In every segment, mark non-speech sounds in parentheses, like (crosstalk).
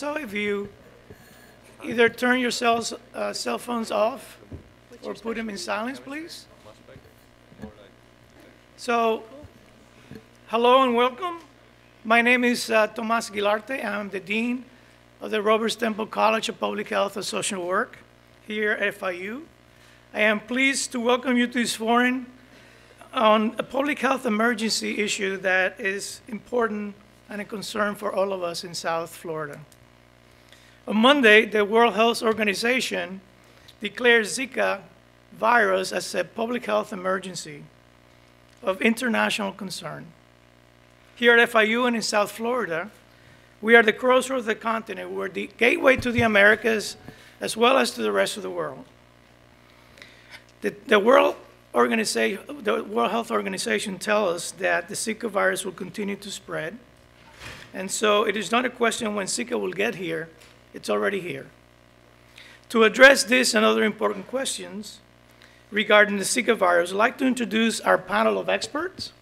so if you either turn your cells, uh, cell phones off or put them in silence, please. So, hello and welcome. My name is uh, Tomas Guilarte. I'm the Dean of the Robert Stempel College of Public Health and Social Work here at FIU. I am pleased to welcome you to this forum on a public health emergency issue that is important and a concern for all of us in South Florida. On Monday, the World Health Organization declared Zika virus as a public health emergency of international concern. Here at FIU and in South Florida, we are the crossroads of the continent. We're the gateway to the Americas as well as to the rest of the world. The, the World Organization, the World Health Organization tells us that the Zika virus will continue to spread. And so it is not a question when Zika will get here, it's already here. To address this and other important questions regarding the Zika virus, I'd like to introduce our panel of experts.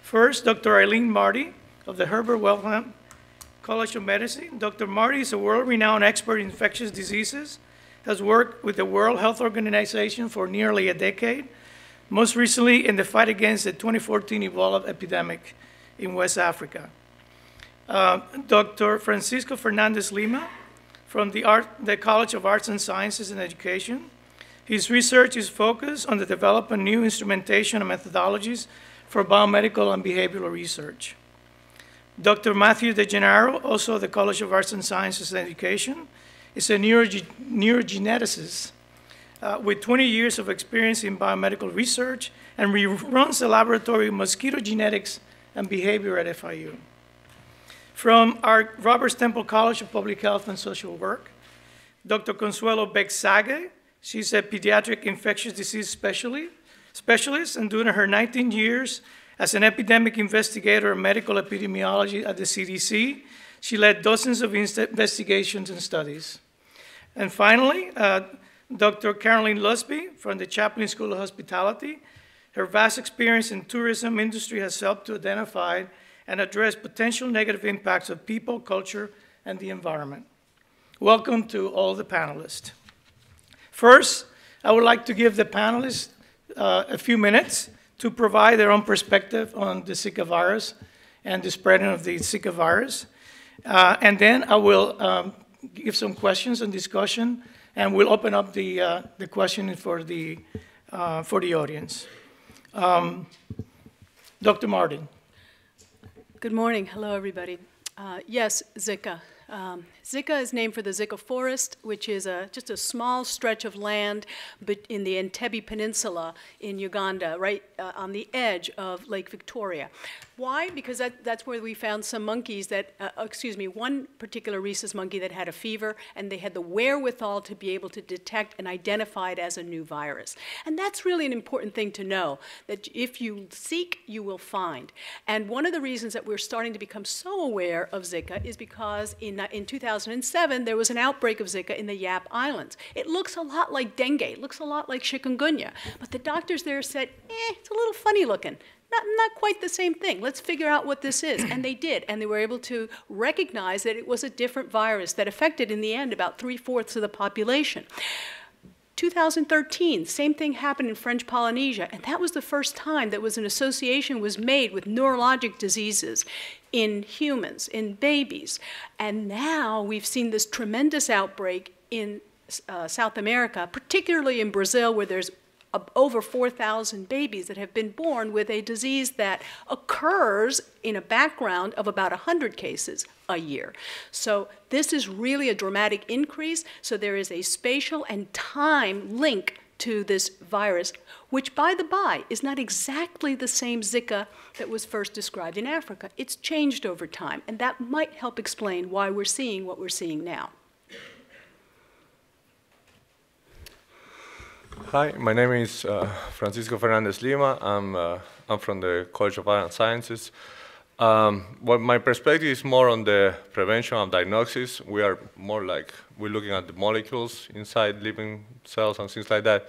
First, Dr. Aileen Marty of the Herbert Wertheim College of Medicine. Dr. Marty is a world-renowned expert in infectious diseases, has worked with the World Health Organization for nearly a decade, most recently in the fight against the 2014 Ebola epidemic in West Africa. Uh, Dr. Francisco Fernandez Lima from the, Art, the College of Arts and Sciences and Education. His research is focused on the development of new instrumentation and methodologies for biomedical and behavioral research. Dr. Matthew DeGennaro, also the College of Arts and Sciences and Education, is a neuroge neurogeneticist uh, with 20 years of experience in biomedical research and runs the laboratory of mosquito genetics and behavior at FIU. From our Robert Stempel College of Public Health and Social Work, Dr. Consuelo Beck-Sague, she's a pediatric infectious disease specialist, and during her 19 years as an epidemic investigator in medical epidemiology at the CDC, she led dozens of investigations and studies. And finally, uh, Dr. Carolin Lusby from the Chaplin School of Hospitality. Her vast experience in tourism industry has helped to identify and address potential negative impacts of people, culture, and the environment. Welcome to all the panelists. First, I would like to give the panelists uh, a few minutes to provide their own perspective on the Zika virus and the spreading of the Zika virus. Uh, and then I will um, give some questions and discussion, and we'll open up the, uh, the question for the, uh, for the audience. Um, Dr. Martin. Good morning. Hello, everybody. Uh, yes, Zika. Um, Zika is named for the Zika Forest, which is a, just a small stretch of land in the Entebbe Peninsula in Uganda, right uh, on the edge of Lake Victoria. Why? Because that, that's where we found some monkeys that, uh, excuse me, one particular rhesus monkey that had a fever, and they had the wherewithal to be able to detect and identify it as a new virus. And that's really an important thing to know, that if you seek, you will find. And one of the reasons that we're starting to become so aware of Zika is because in, uh, in 2007, there was an outbreak of Zika in the Yap Islands. It looks a lot like dengue, it looks a lot like chikungunya, but the doctors there said, eh, it's a little funny looking not, not quite the same thing. Let's figure out what this is. And they did. And they were able to recognize that it was a different virus that affected, in the end, about three fourths of the population. 2013, same thing happened in French Polynesia, and that was the first time that was an association was made with neurologic diseases in humans, in babies. And now we've seen this tremendous outbreak in uh, South America, particularly in Brazil, where there's over 4,000 babies that have been born with a disease that occurs in a background of about 100 cases a year. So this is really a dramatic increase. So there is a spatial and time link to this virus, which, by the by, is not exactly the same Zika that was first described in Africa. It's changed over time, and that might help explain why we're seeing what we're seeing now. Hi, my name is uh, Francisco Fernandez Lima. I'm, uh, I'm from the College of Art Sciences. Um, well, my perspective is more on the prevention of diagnosis. We are more like, we're looking at the molecules inside living cells and things like that.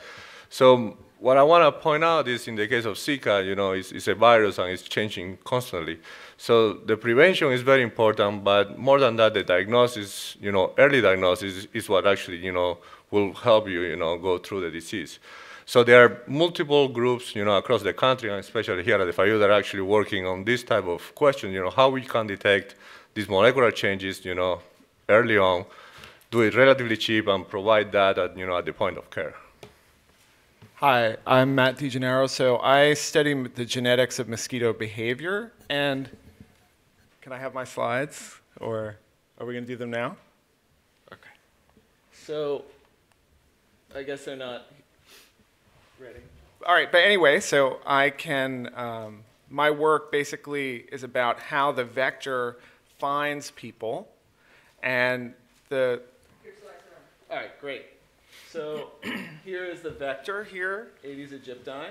So what I want to point out is in the case of Zika, you know, it's, it's, a virus and it's changing constantly. So the prevention is very important, but more than that, the diagnosis, you know, early diagnosis is what actually, you know, will help you, you know, go through the disease. So there are multiple groups, you know, across the country, and especially here at the FIU, that are actually working on this type of question, you know, how we can detect these molecular changes, you know, early on, do it relatively cheap, and provide that at, you know, at the point of care. Hi, I'm Matt DeGennaro. So I study the genetics of mosquito behavior, and can I have my slides, or are we going to do them now? Okay. So I guess they're not ready. All right, but anyway, so I can. Um, my work basically is about how the vector finds people, and the. All right, great. So (clears throat) here is the vector here, Aedes aegypti.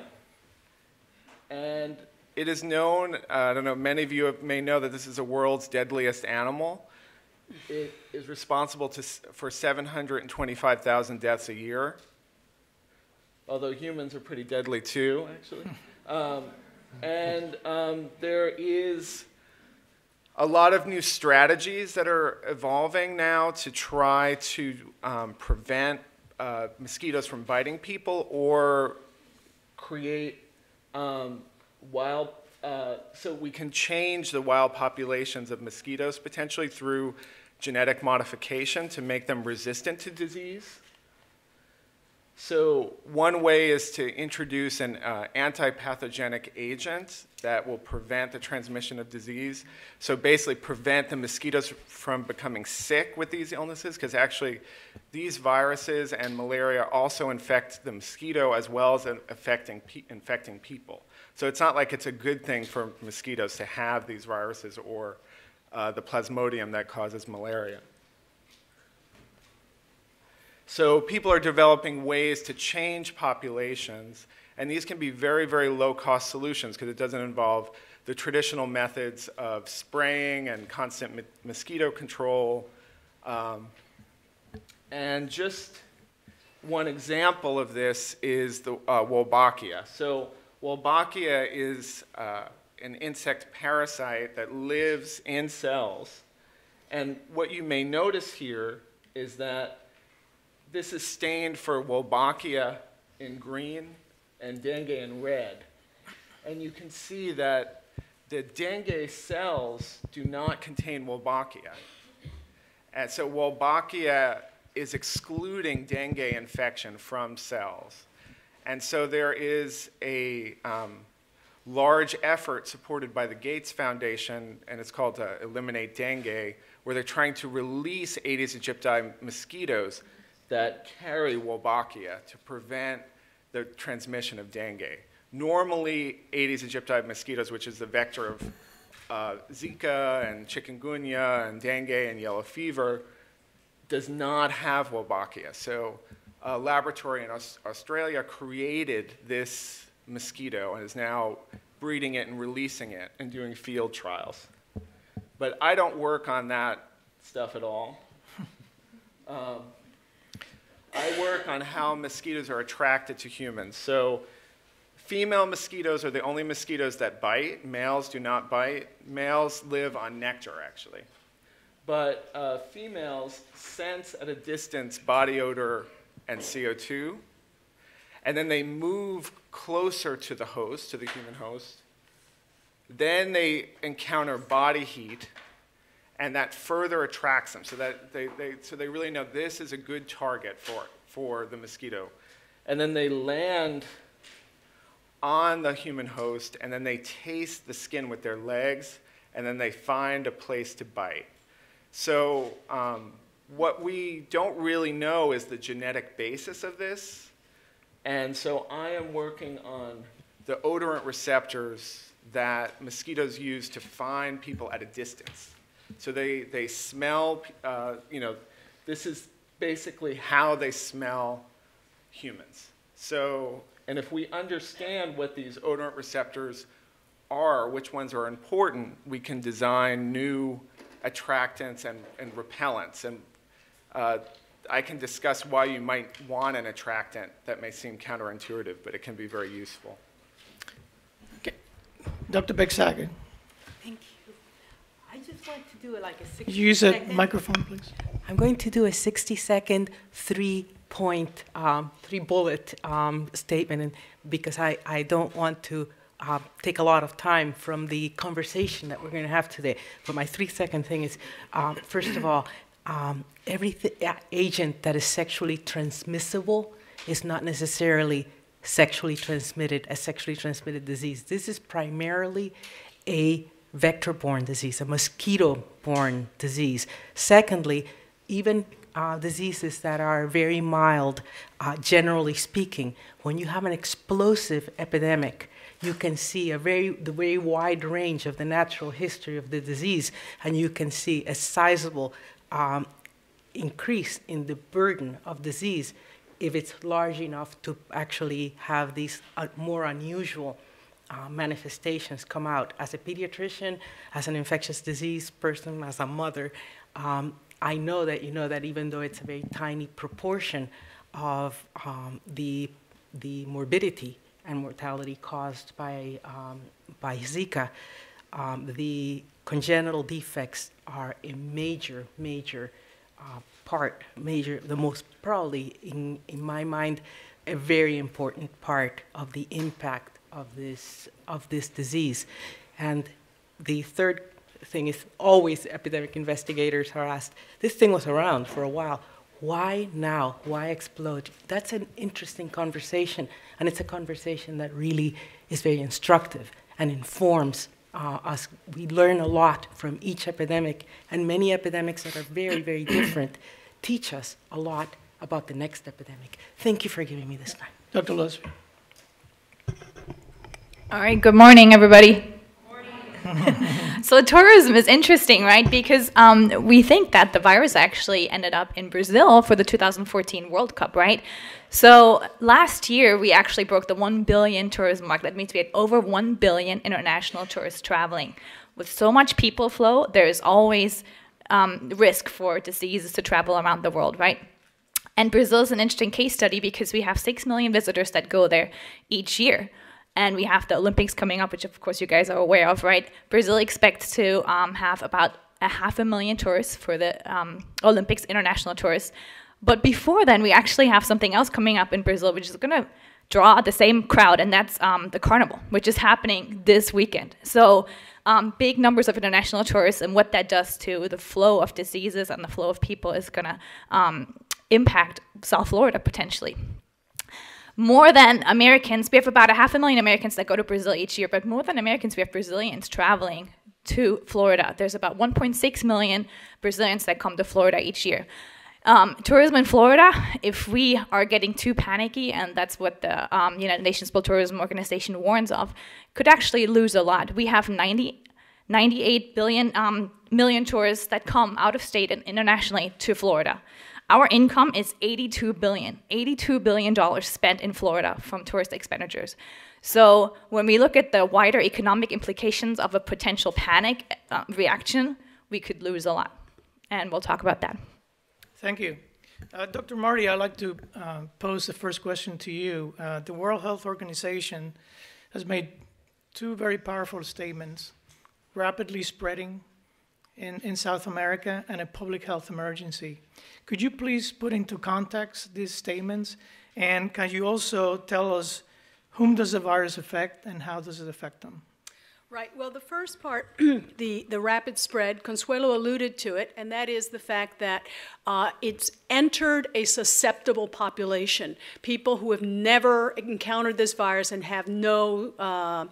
And it is known, uh, I don't know, many of you may know that this is the world's deadliest animal. It is responsible to, for 725,000 deaths a year. Although humans are pretty deadly too, actually. (laughs) Um, and um, there is a lot of new strategies that are evolving now to try to um, prevent uh, mosquitoes from biting people or create um, wild, uh, so we can change the wild populations of mosquitoes potentially through genetic modification to make them resistant to disease. So one way is to introduce an uh, antipathogenic agent that will prevent the transmission of disease. So basically prevent the mosquitoes from becoming sick with these illnesses, because actually these viruses and malaria also infect the mosquito as well as affecting pe infecting people. So it's not like it's a good thing for mosquitoes to have these viruses or uh, the plasmodium that causes malaria. So people are developing ways to change populations, and these can be very, very low-cost solutions because it doesn't involve the traditional methods of spraying and constant mosquito control. Um, and just one example of this is the uh, Wolbachia. So Wolbachia is uh, an insect parasite that lives in cells. And what you may notice here is that this is stained for Wolbachia in green and dengue in red. And you can see that the dengue cells do not contain Wolbachia. And so Wolbachia is excluding dengue infection from cells. And so there is a um, large effort supported by the Gates Foundation, and it's called uh, Eliminate Dengue, where they're trying to release Aedes aegypti mosquitoes that carry Wolbachia to prevent the transmission of dengue. Normally, Aedes aegypti mosquitoes, which is the vector of uh, Zika and chikungunya and dengue and yellow fever, does not have Wolbachia. So a laboratory in Aus Australia created this mosquito and is now breeding it and releasing it and doing field trials. But I don't work on that stuff at all. (laughs) Um, I work on how mosquitoes are attracted to humans. So female mosquitoes are the only mosquitoes that bite. Males do not bite. Males live on nectar, actually. But uh, females sense at a distance body odor and CO2, and then they move closer to the host, to the human host. Then they encounter body heat, and that further attracts them so that they, they, so they really know this is a good target for, for the mosquito. And then they land on the human host and then they taste the skin with their legs and then they find a place to bite. So um, what we don't really know is the genetic basis of this. And so I am working on the odorant receptors that mosquitoes use to find people at a distance. So they, they smell, uh, you know, this is basically how they smell humans. So, and if we understand what these odorant receptors are, which ones are important, we can design new attractants and, and repellents. And uh, I can discuss why you might want an attractant that may seem counterintuitive, but it can be very useful. Dr. I just want to do like a 60 could you use a microphone, please? I'm going to do a 60 second, three point, um, three bullet um, statement and because I, I don't want to uh, take a lot of time from the conversation that we're going to have today. But my three second thing is um, first of all, um, every agent that is sexually transmissible is not necessarily sexually transmitted, a sexually transmitted disease. This is primarily a vector-borne disease, a mosquito-borne disease. Secondly, even uh, diseases that are very mild, uh, generally speaking, when you have an explosive epidemic, you can see a very, the very wide range of the natural history of the disease, and you can see a sizable um, increase in the burden of disease if it's large enough to actually have these uh, more unusual uh, manifestations come out. As a pediatrician, as an infectious disease person, as a mother, um, I know that you know that even though it's a very tiny proportion of um, the, the morbidity and mortality caused by, um, by Zika, um, the congenital defects are a major, major uh, part, major, the most probably, in, in my mind, a very important part of the impact of this, of this disease. And the third thing is always epidemic investigators are asked, this thing was around for a while. Why now? Why explode? That's an interesting conversation, and it's a conversation that really is very instructive and informs uh, us. We learn a lot from each epidemic, and many epidemics that are very, very different teach us a lot about the next epidemic. Thank you for giving me this time. Dr. Lusby. All right, good morning, everybody. so tourism is interesting, right? Because um, we think that the virus actually ended up in Brazil for the 2014 World Cup, right? So last year we actually broke the 1 billion tourism mark. That means we had over 1 billion international tourists traveling. With so much people flow, there is always um, risk for diseases to travel around the world, right? And Brazil is an interesting case study because we have 6 million visitors that go there each year. And we have the Olympics coming up, which of course you guys are aware of, right? Brazil expects to um, have about a half a million tourists for the um, Olympics, international tourists. But before then, we actually have something else coming up in Brazil, which is going to draw the same crowd, and that's um, the carnival, which is happening this weekend. So um, big numbers of international tourists, and what that does to the flow of diseases and the flow of people is going to um, impact South Florida potentially more than Americans, we have about a half a million Americans that go to Brazil each year, but more than Americans, we have Brazilians traveling to Florida. There's about 1.6 million Brazilians that come to Florida each year. Um, tourism in Florida, if we are getting too panicky, and that's what the um, United Nations World Tourism Organization warns of, could actually lose a lot. We have 90, 98 billion um, million tourists that come out of state and internationally to Florida. Our income is 82 billion, 82 billion dollars spent in Florida from tourist expenditures. So when we look at the wider economic implications of a potential panic uh, reaction, we could lose a lot. And we'll talk about that. Thank you. Uh, Dr. Marty, I'd like to uh, pose the first question to you. Uh, the World Health Organization has made two very powerful statements rapidly spreading in, in South America and a public health emergency. Could you please put into context these statements? And can you also tell us whom does the virus affect and how does it affect them? Right. Well, the first part, (clears throat) the, the rapid spread, Consuelo alluded to it, and that is the fact that uh, it's entered a susceptible population, people who have never encountered this virus and have no uh,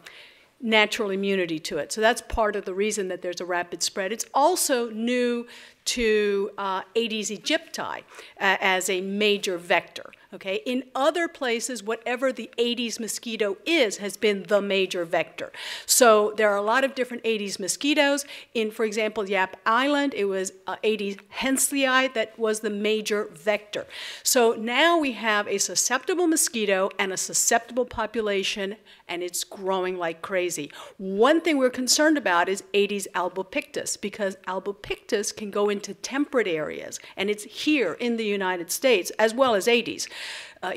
natural immunity to it. So that's part of the reason that there's a rapid spread. It's also new to uh, Aedes aegypti uh, as a major vector. Okay, in other places, whatever the Aedes mosquito is has been the major vector. So there are a lot of different Aedes mosquitoes. In, for example, Yap Island, it was uh, Aedes hensilli that was the major vector. So now we have a susceptible mosquito and a susceptible population, and it's growing like crazy. One thing we're concerned about is Aedes albopictus, because albopictus can go into temperate areas, and it's here in the United States, as well as Aedes uh.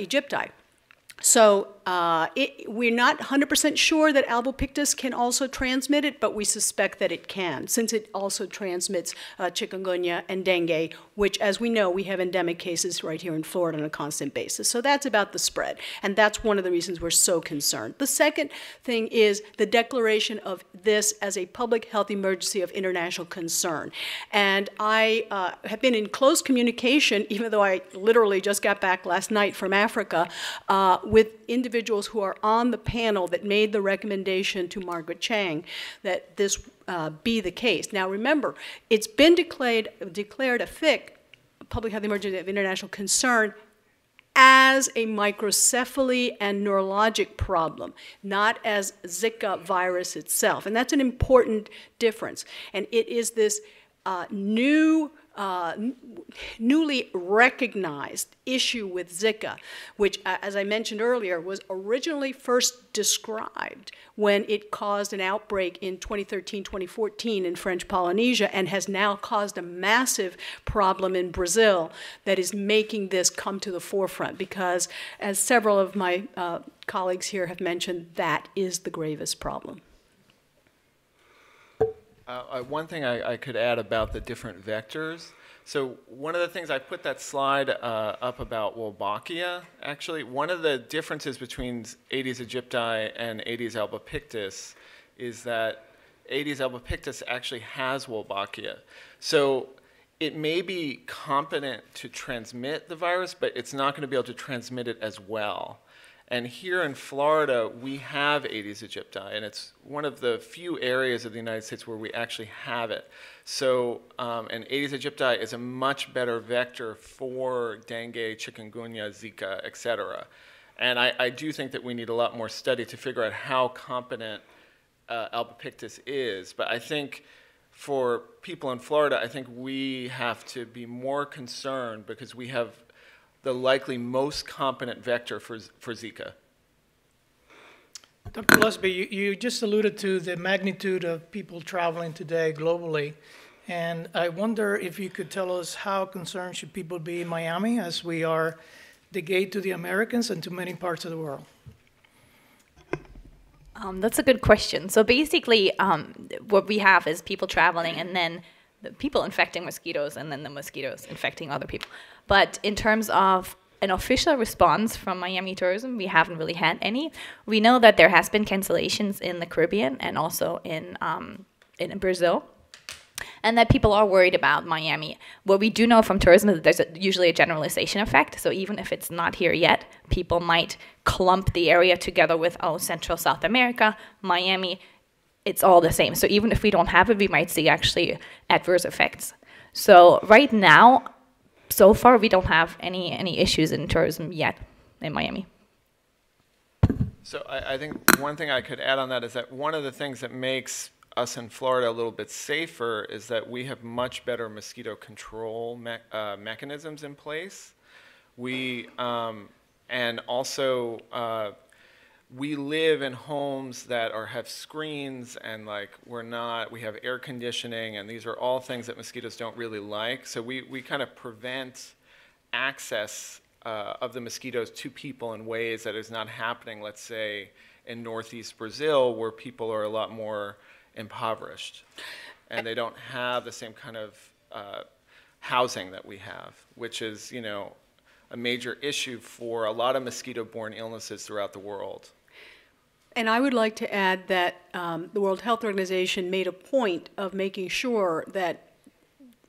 So uh, it, we're not 100% sure that albopictus can also transmit it, but we suspect that it can, since it also transmits uh, chikungunya and dengue, which, as we know, we have endemic cases right here in Florida on a constant basis. So that's about the spread, and that's one of the reasons we're so concerned. The second thing is the declaration of this as a public health emergency of international concern. And I uh, have been in close communication, even though I literally just got back last night from Africa, uh, with individuals who are on the panel that made the recommendation to Margaret Chan that this uh, be the case. Now remember, it's been declared, declared a PHEIC, public health emergency of international concern, as a microcephaly and neurologic problem, not as Zika virus itself. And that's an important difference. And it is this uh, new uh, newly recognized issue with Zika, which, uh, as I mentioned earlier, was originally first described when it caused an outbreak in 2013 2014 in French Polynesia and has now caused a massive problem in Brazil that is making this come to the forefront because, as several of my uh, colleagues here have mentioned, that is the gravest problem. Uh, uh, one thing I, I, could add about the different vectors. So one of the things I put that slide uh, up about Wolbachia, actually, one of the differences between Aedes aegypti and Aedes albopictus is that Aedes albopictus actually has Wolbachia. So it may be competent to transmit the virus, but it's not going to be able to transmit it as well. And here in Florida, we have Aedes aegypti, and it's one of the few areas of the United States where we actually have it. So, um, and Aedes aegypti is a much better vector for dengue, chikungunya, Zika, et cetera. And I, I do think that we need a lot more study to figure out how competent uh, albopictus is. But I think for people in Florida, I think we have to be more concerned because we have the likely most competent vector for, for Zika. Dr. Lusby, you, you just alluded to the magnitude of people traveling today globally. And I wonder if you could tell us how concerned should people be in Miami as we are the gate to the Americans and to many parts of the world? Um, that's a good question. So basically, um, what we have is people traveling and then the people infecting mosquitoes and then the mosquitoes infecting other people. But in terms of an official response from Miami Tourism, we haven't really had any. We know that there has been cancellations in the Caribbean and also in um, in Brazil, and that people are worried about Miami. What we do know from tourism is that there's a, usually a generalization effect. So even if it's not here yet, people might clump the area together with oh Central South America, Miami. It's all the same. So even if we don't have it, we might see actually adverse effects. So right now, so far we don't have any any issues in tourism yet in Miami. So I, I, think one thing I could add on that is that one of the things that makes us in Florida a little bit safer is that we have much better mosquito control me uh, mechanisms in place. We um, and also uh, we live in homes that are have screens and like we're not we have air conditioning and these are all things that mosquitoes don't really like. So we, we kind of prevent access uh, of the mosquitoes to people in ways that is not happening let's say in northeast brazil where people are a lot more impoverished. And they don't have the same kind of uh, housing that we have which is you know a major issue for a lot of mosquito-borne illnesses throughout the world and I would like to add that um, the World Health Organization made a point of making sure that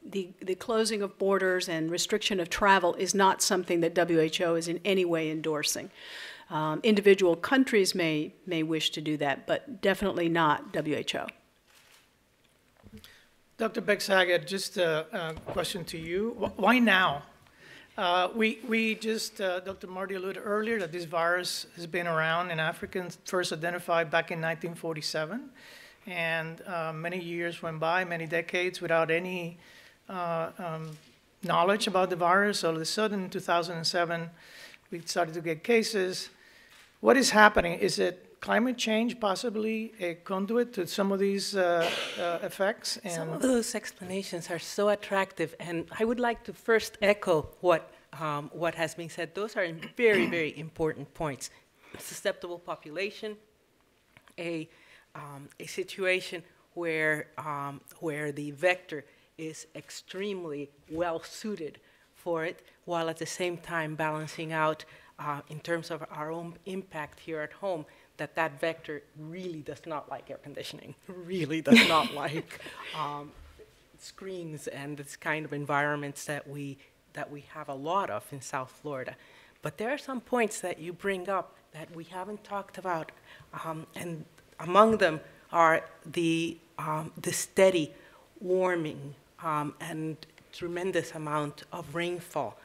the, the closing of borders and restriction of travel is not something that WHO is in any way endorsing. Um, individual countries may, may wish to do that, but definitely not WHO. Dr. Beck-Sague, just a, a, question to you. Why now? Uh, we, we just, uh, Dr. Marty alluded earlier that this virus has been around in Africa first identified back in 1947. And uh, many years went by, many decades without any uh, um, knowledge about the virus. All of a sudden, in 2007, we started to get cases. What is happening? Is it climate change possibly a conduit to some of these uh, uh, effects? Some of those explanations are so attractive, and I would like to first echo what, um, what has been said. Those are very, very important points. Susceptible population, a, um, a situation where, um, where the vector is extremely well suited for it, while at the same time balancing out uh, in terms of our own impact here at home, that that vector really does not like air conditioning, (laughs) really does not (laughs) like um, screens and this kind of environments that we, that we have a lot of in South Florida. But there are some points that you bring up that we haven't talked about, um, and among them are the, um, the steady warming um, and tremendous amount of rainfall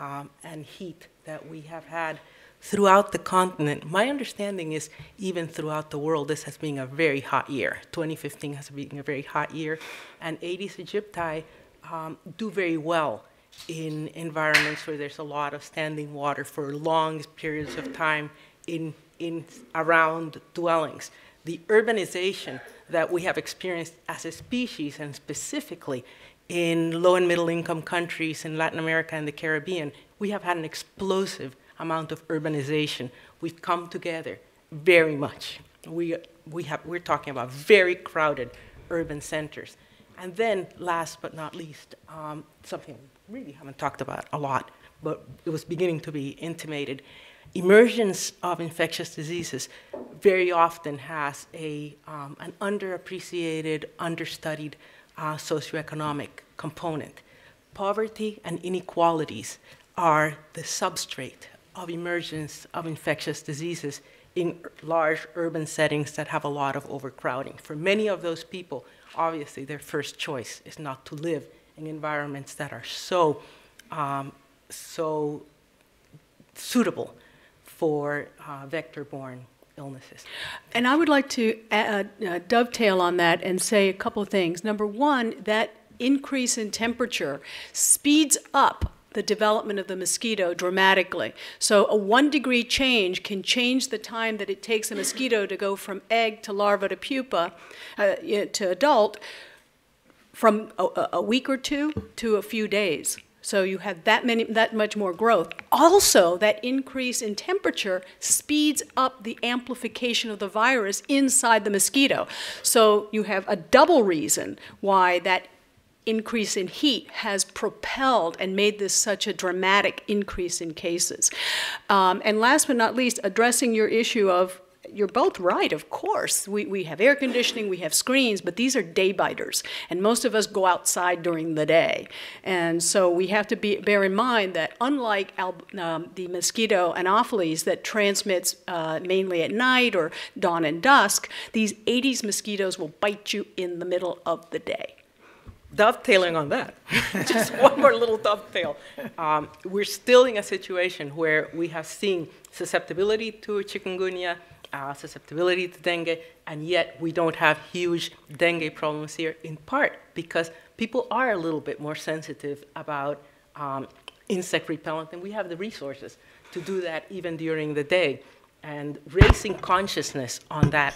um, and heat that we have had throughout the continent. My understanding is even throughout the world, this has been a very hot year. 2015 has been a very hot year, and Aedes aegypti um, do very well in environments where there's a lot of standing water for long periods of time in, in around dwellings. The urbanization that we have experienced as a species and specifically in low and middle income countries in Latin America and the Caribbean, we have had an explosive amount of urbanization. We've come together very much. We, we have, we're talking about very crowded urban centers. And then, last but not least, um, something we really haven't talked about a lot, but it was beginning to be intimated. Emergence of infectious diseases very often has a, um, an underappreciated, understudied uh, socioeconomic component. Poverty and inequalities are the substrate of emergence of infectious diseases in large urban settings that have a lot of overcrowding. For many of those people, obviously their first choice is not to live in environments that are so, um, so suitable for uh, vector-borne illnesses. And I would like to uh, uh, dovetail on that and say a couple of things. Number one, that increase in temperature speeds up the development of the mosquito dramatically. So a one degree change can change the time that it takes a mosquito to go from egg to larva to pupa uh, to adult from a, a week or two to a few days. So you have that many, that much more growth. Also, that increase in temperature speeds up the amplification of the virus inside the mosquito. So you have a double reason why that increase in heat has propelled and made this such a dramatic increase in cases. Um, and last but not least, addressing your issue of you're both right, of course. We, we have air conditioning, we have screens, but these are day biters. And most of us go outside during the day. And so we have to be, bear in mind that unlike um, the mosquito Anopheles that transmits uh, mainly at night or dawn and dusk, these Aedes mosquitoes will bite you in the middle of the day dovetailing on that, (laughs) just one more little dovetail. Um, we're still in a situation where we have seen susceptibility to chikungunya, uh, susceptibility to dengue, and yet we don't have huge dengue problems here, in part because people are a little bit more sensitive about um, insect repellent, and we have the resources to do that even during the day. And raising consciousness on that,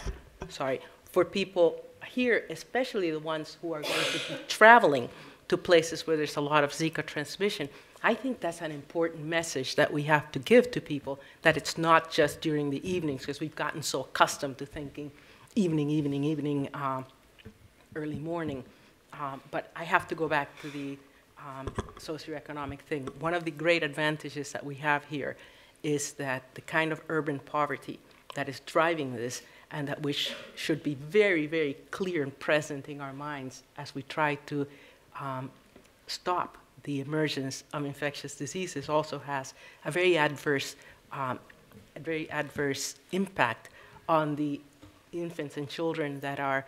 sorry, for people here, especially the ones who are going to be traveling to places where there's a lot of Zika transmission, I think that's an important message that we have to give to people, that it's not just during the evenings, because we've gotten so accustomed to thinking evening, evening, evening, uh, early morning. Um, but I have to go back to the um, socioeconomic thing. One of the great advantages that we have here is that the kind of urban poverty that is driving this and that which should be very, very clear and present in our minds as we try to um, stop the emergence of infectious diseases also has a very adverse, um, a very adverse impact on the infants and children that are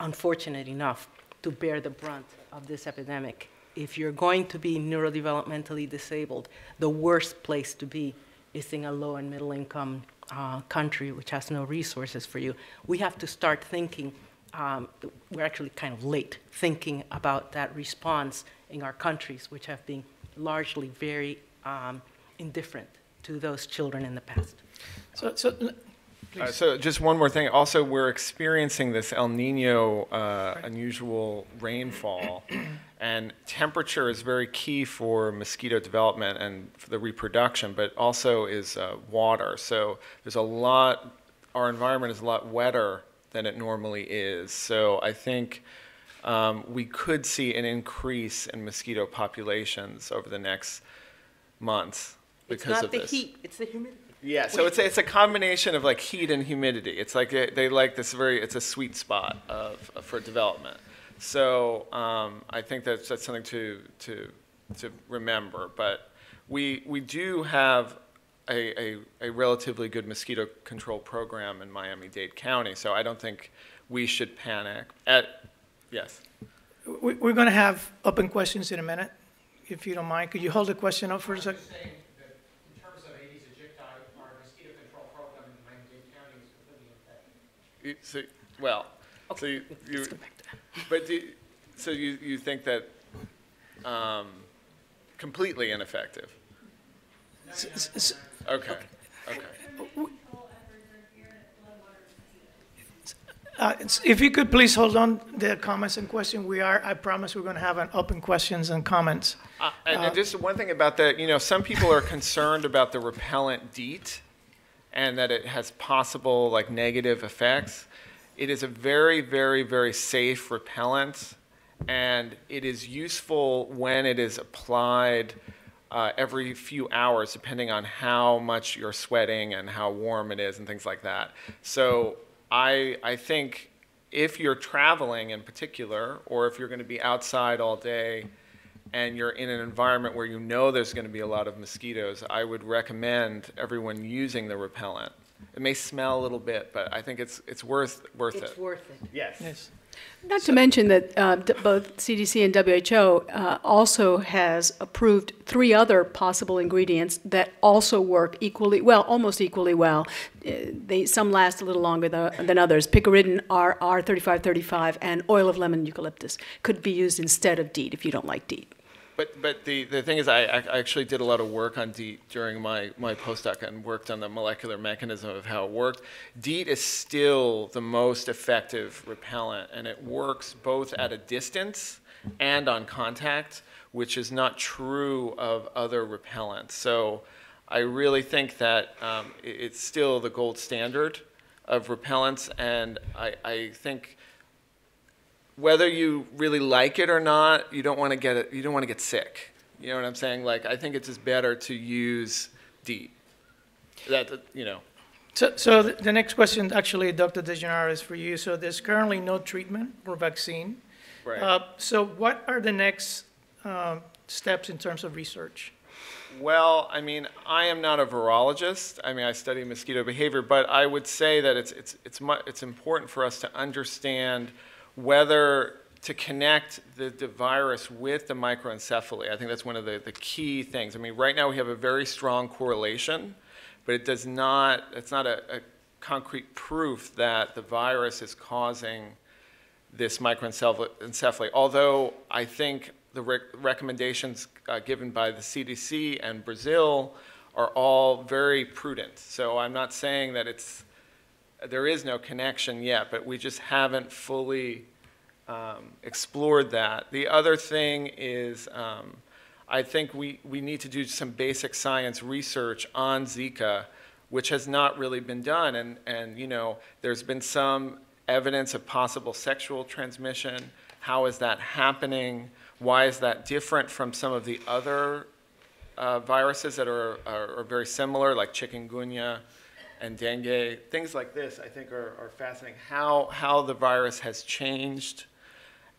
unfortunate enough to bear the brunt of this epidemic. if you're going to be neurodevelopmentally disabled, the worst place to be is in a low and middle income uh, country which has no resources for you. We have to start thinking, um, we're actually kind of late thinking about that response in our countries, which have been largely very um, indifferent to those children in the past. So, so Uh, so just one more thing. Also, we're experiencing this El Nino uh, unusual rainfall, (clears throat) and temperature is very key for mosquito development and for the reproduction, but also is uh, water. So there's a lot. Our environment is a lot wetter than it normally is. So I think. Um, we could see an increase in mosquito populations over the next months because It's not of the this. heat, it's the humidity. Yeah, so it's a, it's a combination of like heat and humidity. It's like they, they like this very it's a sweet spot of, for development. So um, I think that's that's something to to to remember. But we we do have a, a, a relatively good mosquito control program in Miami-Dade County. So I don't think we should panic. At yes. we, we're going to have open questions in a minute, if you don't mind. Could you hold the question up for a second? saying that in terms of Aedes aegypti, our mosquito control program in Miami-Dade County is completely effective. You- So, well, so you, you but do, so you, you think that um, completely ineffective? S- Okay, okay. uh, If you could please hold on the comments and question, we are, I promise we're going to have an open questions and comments. Uh, and, and just one thing about that, you know, some people are concerned about the repellent DEET and that it has possible like negative effects. It is a very, very, very safe repellent, and it is useful when it is applied uh, every few hours, depending on how much you're sweating and how warm it is and things like that. So I, I think if you're traveling in particular, or if you're going to be outside all day and you're in an environment where you know there's going to be a lot of mosquitoes, I would recommend everyone using the repellent. It may smell a little bit, but I think it's, it's worth, worth It's it. worth it. Yes. Yes. Not to mention that uh, both CDC and WHO uh, also has approved three other possible ingredients that also work equally well, almost equally well. Uh, They, some last a little longer tho- than others. Picaridin R, R3535 and oil of lemon eucalyptus could be used instead of DEET if you don't like DEET. But, but the, the thing is, I, I actually did a lot of work on DEET during my, my postdoc and worked on the molecular mechanism of how it worked. DEET is still the most effective repellent, and it works both at a distance and on contact, which is not true of other repellents. So I really think that um, it's still the gold standard of repellents, and I, I think whether you really like it or not, you don't want to get it. You don't want to get sick. You know what I'm saying? Like I think it's just better to use DEET. That you know. So, so the next question, actually, Dr. DeGennaro, is for you. So there's currently no treatment or vaccine. Right. Uh, So what are the next um, steps in terms of research? Well, I mean, I am not a virologist. I mean, I study mosquito behavior, but I would say that it's it's it's mu- it's important for us to understand whether to connect the, the virus with the microencephaly. I think that's one of the, the key things. I mean, right now we have a very strong correlation, but it does not, it's not a, a concrete proof that the virus is causing this microencephaly. Although I think the rec- recommendations uh, given by the CDC and Brazil are all very prudent. So I'm not saying that it's there is no connection yet, but we just haven't fully um, explored that. The other thing is, um, I think we, we need to do some basic science research on Zika, which has not really been done. And, and you know, there's been some evidence of possible sexual transmission. How is that happening? Why is that different from some of the other uh, viruses that are, are, are very similar, like chikungunya and dengue? Things like this, I think, are, are fascinating. How, how the virus has changed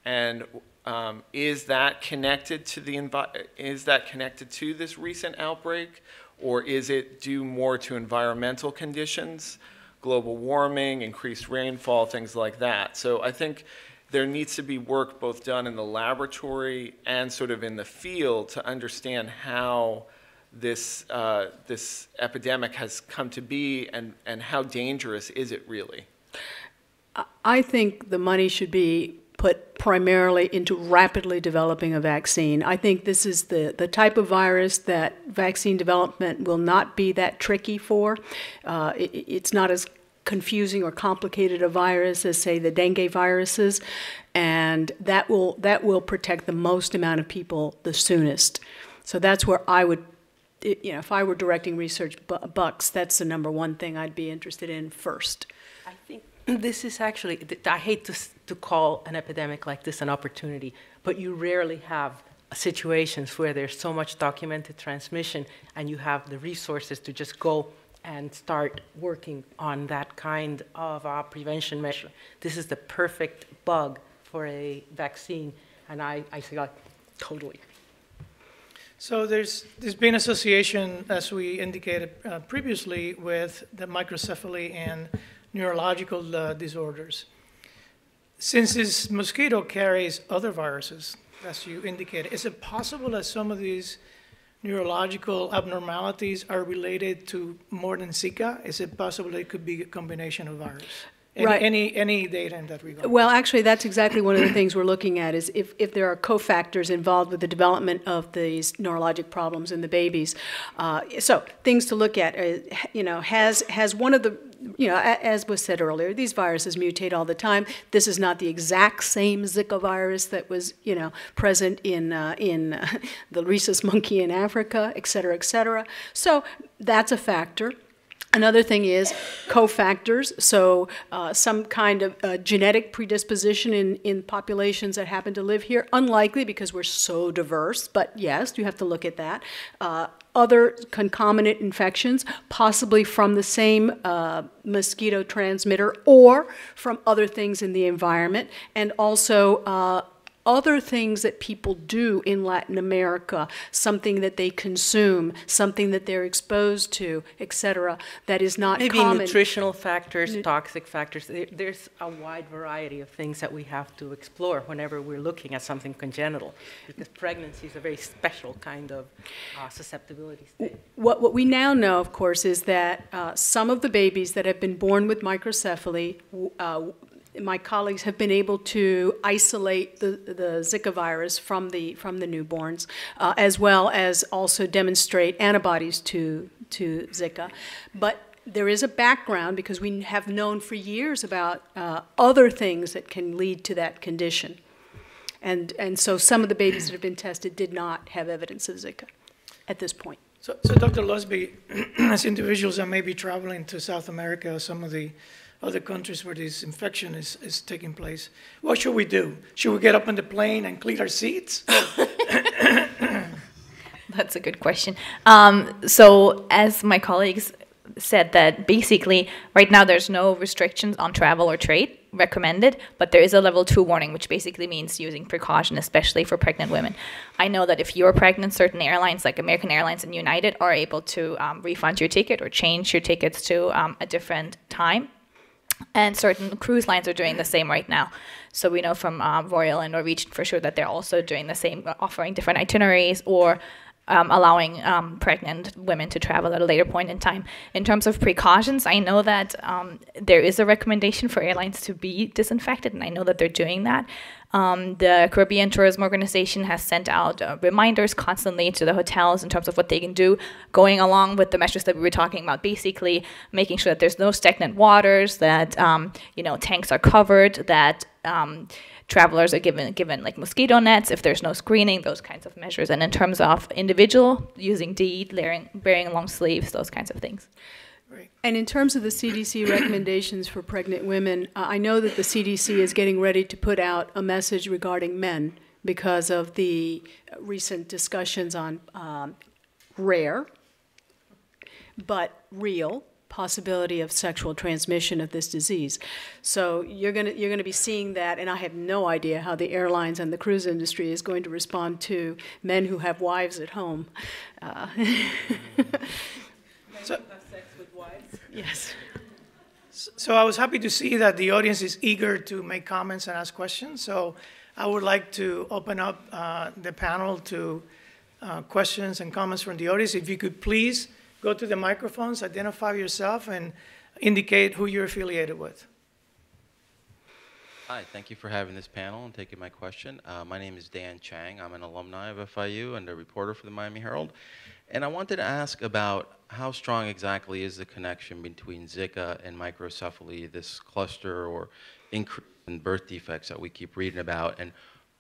and um, is that connected to the is that connected to this recent outbreak, or is it due more to environmental conditions, global warming, increased rainfall, things like that? So I think there needs to be work both done in the laboratory and sort of in the field to understand how this, uh, this epidemic has come to be and, and how dangerous is it really? I think the money should be put primarily into rapidly developing a vaccine. I think this is the, the type of virus that vaccine development will not be that tricky for. Uh, it, it's not as confusing or complicated a virus as, say, the dengue viruses, and that will that will protect the most amount of people the soonest. So that's where I would, you know, if I were directing research bu- bucks, that's the number one thing I'd be interested in first. I think this is actually, I hate to, to call an epidemic like this an opportunity, but you rarely have situations where there's so much documented transmission and you have the resources to just go and start working on that kind of uh, prevention measure. This is the perfect bug for a vaccine, and I, I say, like, totally. So there's, there's been association, as we indicated uh, previously, with the microcephaly and neurological uh, disorders. Since this mosquito carries other viruses, as you indicated, is it possible that some of these neurological abnormalities are related to more than Zika? Is it possible it could be a combination of virus? Any, Right. any, any data in that regard? Well, actually, that's exactly one of the things we're looking at is if, if there are cofactors involved with the development of these neurologic problems in the babies. Uh, so things to look at, uh, you know, has has one of the you know, as was said earlier, these viruses mutate all the time. This is not the exact same Zika virus that was, you know, present in uh, in uh, (laughs) the rhesus monkey in Africa, et cetera, et cetera. So that's a factor. Another thing is cofactors, so uh, some kind of uh, genetic predisposition in, in populations that happen to live here. Unlikely because we're so diverse, but yes, you have to look at that. Uh, other concomitant infections, possibly from the same uh, mosquito transmitter or from other things in the environment, and also uh, other things that people do in Latin America, something that they consume, something that they're exposed to, etc., that is not Maybe common. nutritional factors, toxic factors. There's a wide variety of things that we have to explore whenever we're looking at something congenital, because pregnancy is a very special kind of uh, susceptibility state. What, what we now know, of course, is that uh, some of the babies that have been born with microcephaly, uh, my colleagues have been able to isolate the, the Zika virus from the, from the newborns, uh, as well as also demonstrate antibodies to, to Zika. But there is a background because we have known for years about uh, other things that can lead to that condition. And, and so some of the babies that have been tested did not have evidence of Zika at this point. So, so Dr. Lusby, (clears throat) as individuals that may be traveling to South America or some of the other countries where this infection is, is taking place, what should we do? Should we get up on the plane and clean our seats? (laughs) That's a good question. Um, so, as my colleagues said, that basically right now there's no restrictions on travel or trade recommended, but there is a level two warning, which basically means using precaution, especially for pregnant women. I know that if you're pregnant, certain airlines like American Airlines and United are able to um, refund your ticket or change your tickets to um, a different time. And certain cruise lines are doing the same right now. So we know from um, Royal and Norwegian for sure that they're also doing the same, uh, offering different itineraries or um, allowing um, pregnant women to travel at a later point in time. In terms of precautions, I know that um, there is a recommendation for airlines to be disinfected, and I know that they're doing that. Um, the Caribbean Tourism Organization has sent out uh, reminders constantly to the hotels in terms of what they can do, going along with the measures that we were talking about. Basically, making sure that there's no stagnant waters, that um, you know tanks are covered, that um, travelers are given given like mosquito nets if there's no screening, those kinds of measures. And in terms of individual, using DEET, wearing, wearing long sleeves, those kinds of things. And in terms of the CDC (coughs) recommendations for pregnant women, uh, I know that the CDC is getting ready to put out a message regarding men because of the recent discussions on um, rare but real possibility of sexual transmission of this disease. So you're going to you're going to be seeing that and I have no idea how the airlines and the cruise industry is going to respond to men who have wives at home. Uh, (laughs) So- yes. So I was happy to see that the audience is eager to make comments and ask questions. So I would like to open up uh, the panel to uh, questions and comments from the audience. If you could please go to the microphones, identify yourself, and indicate who you're affiliated with. Hi, thank you for having this panel and taking my question. Uh, my name is Dan Chang. I'm an alumni of FIU and a reporter for the Miami Herald. And I wanted to ask about how strong exactly is the connection between Zika and microcephaly, this cluster or increase in birth defects that we keep reading about, and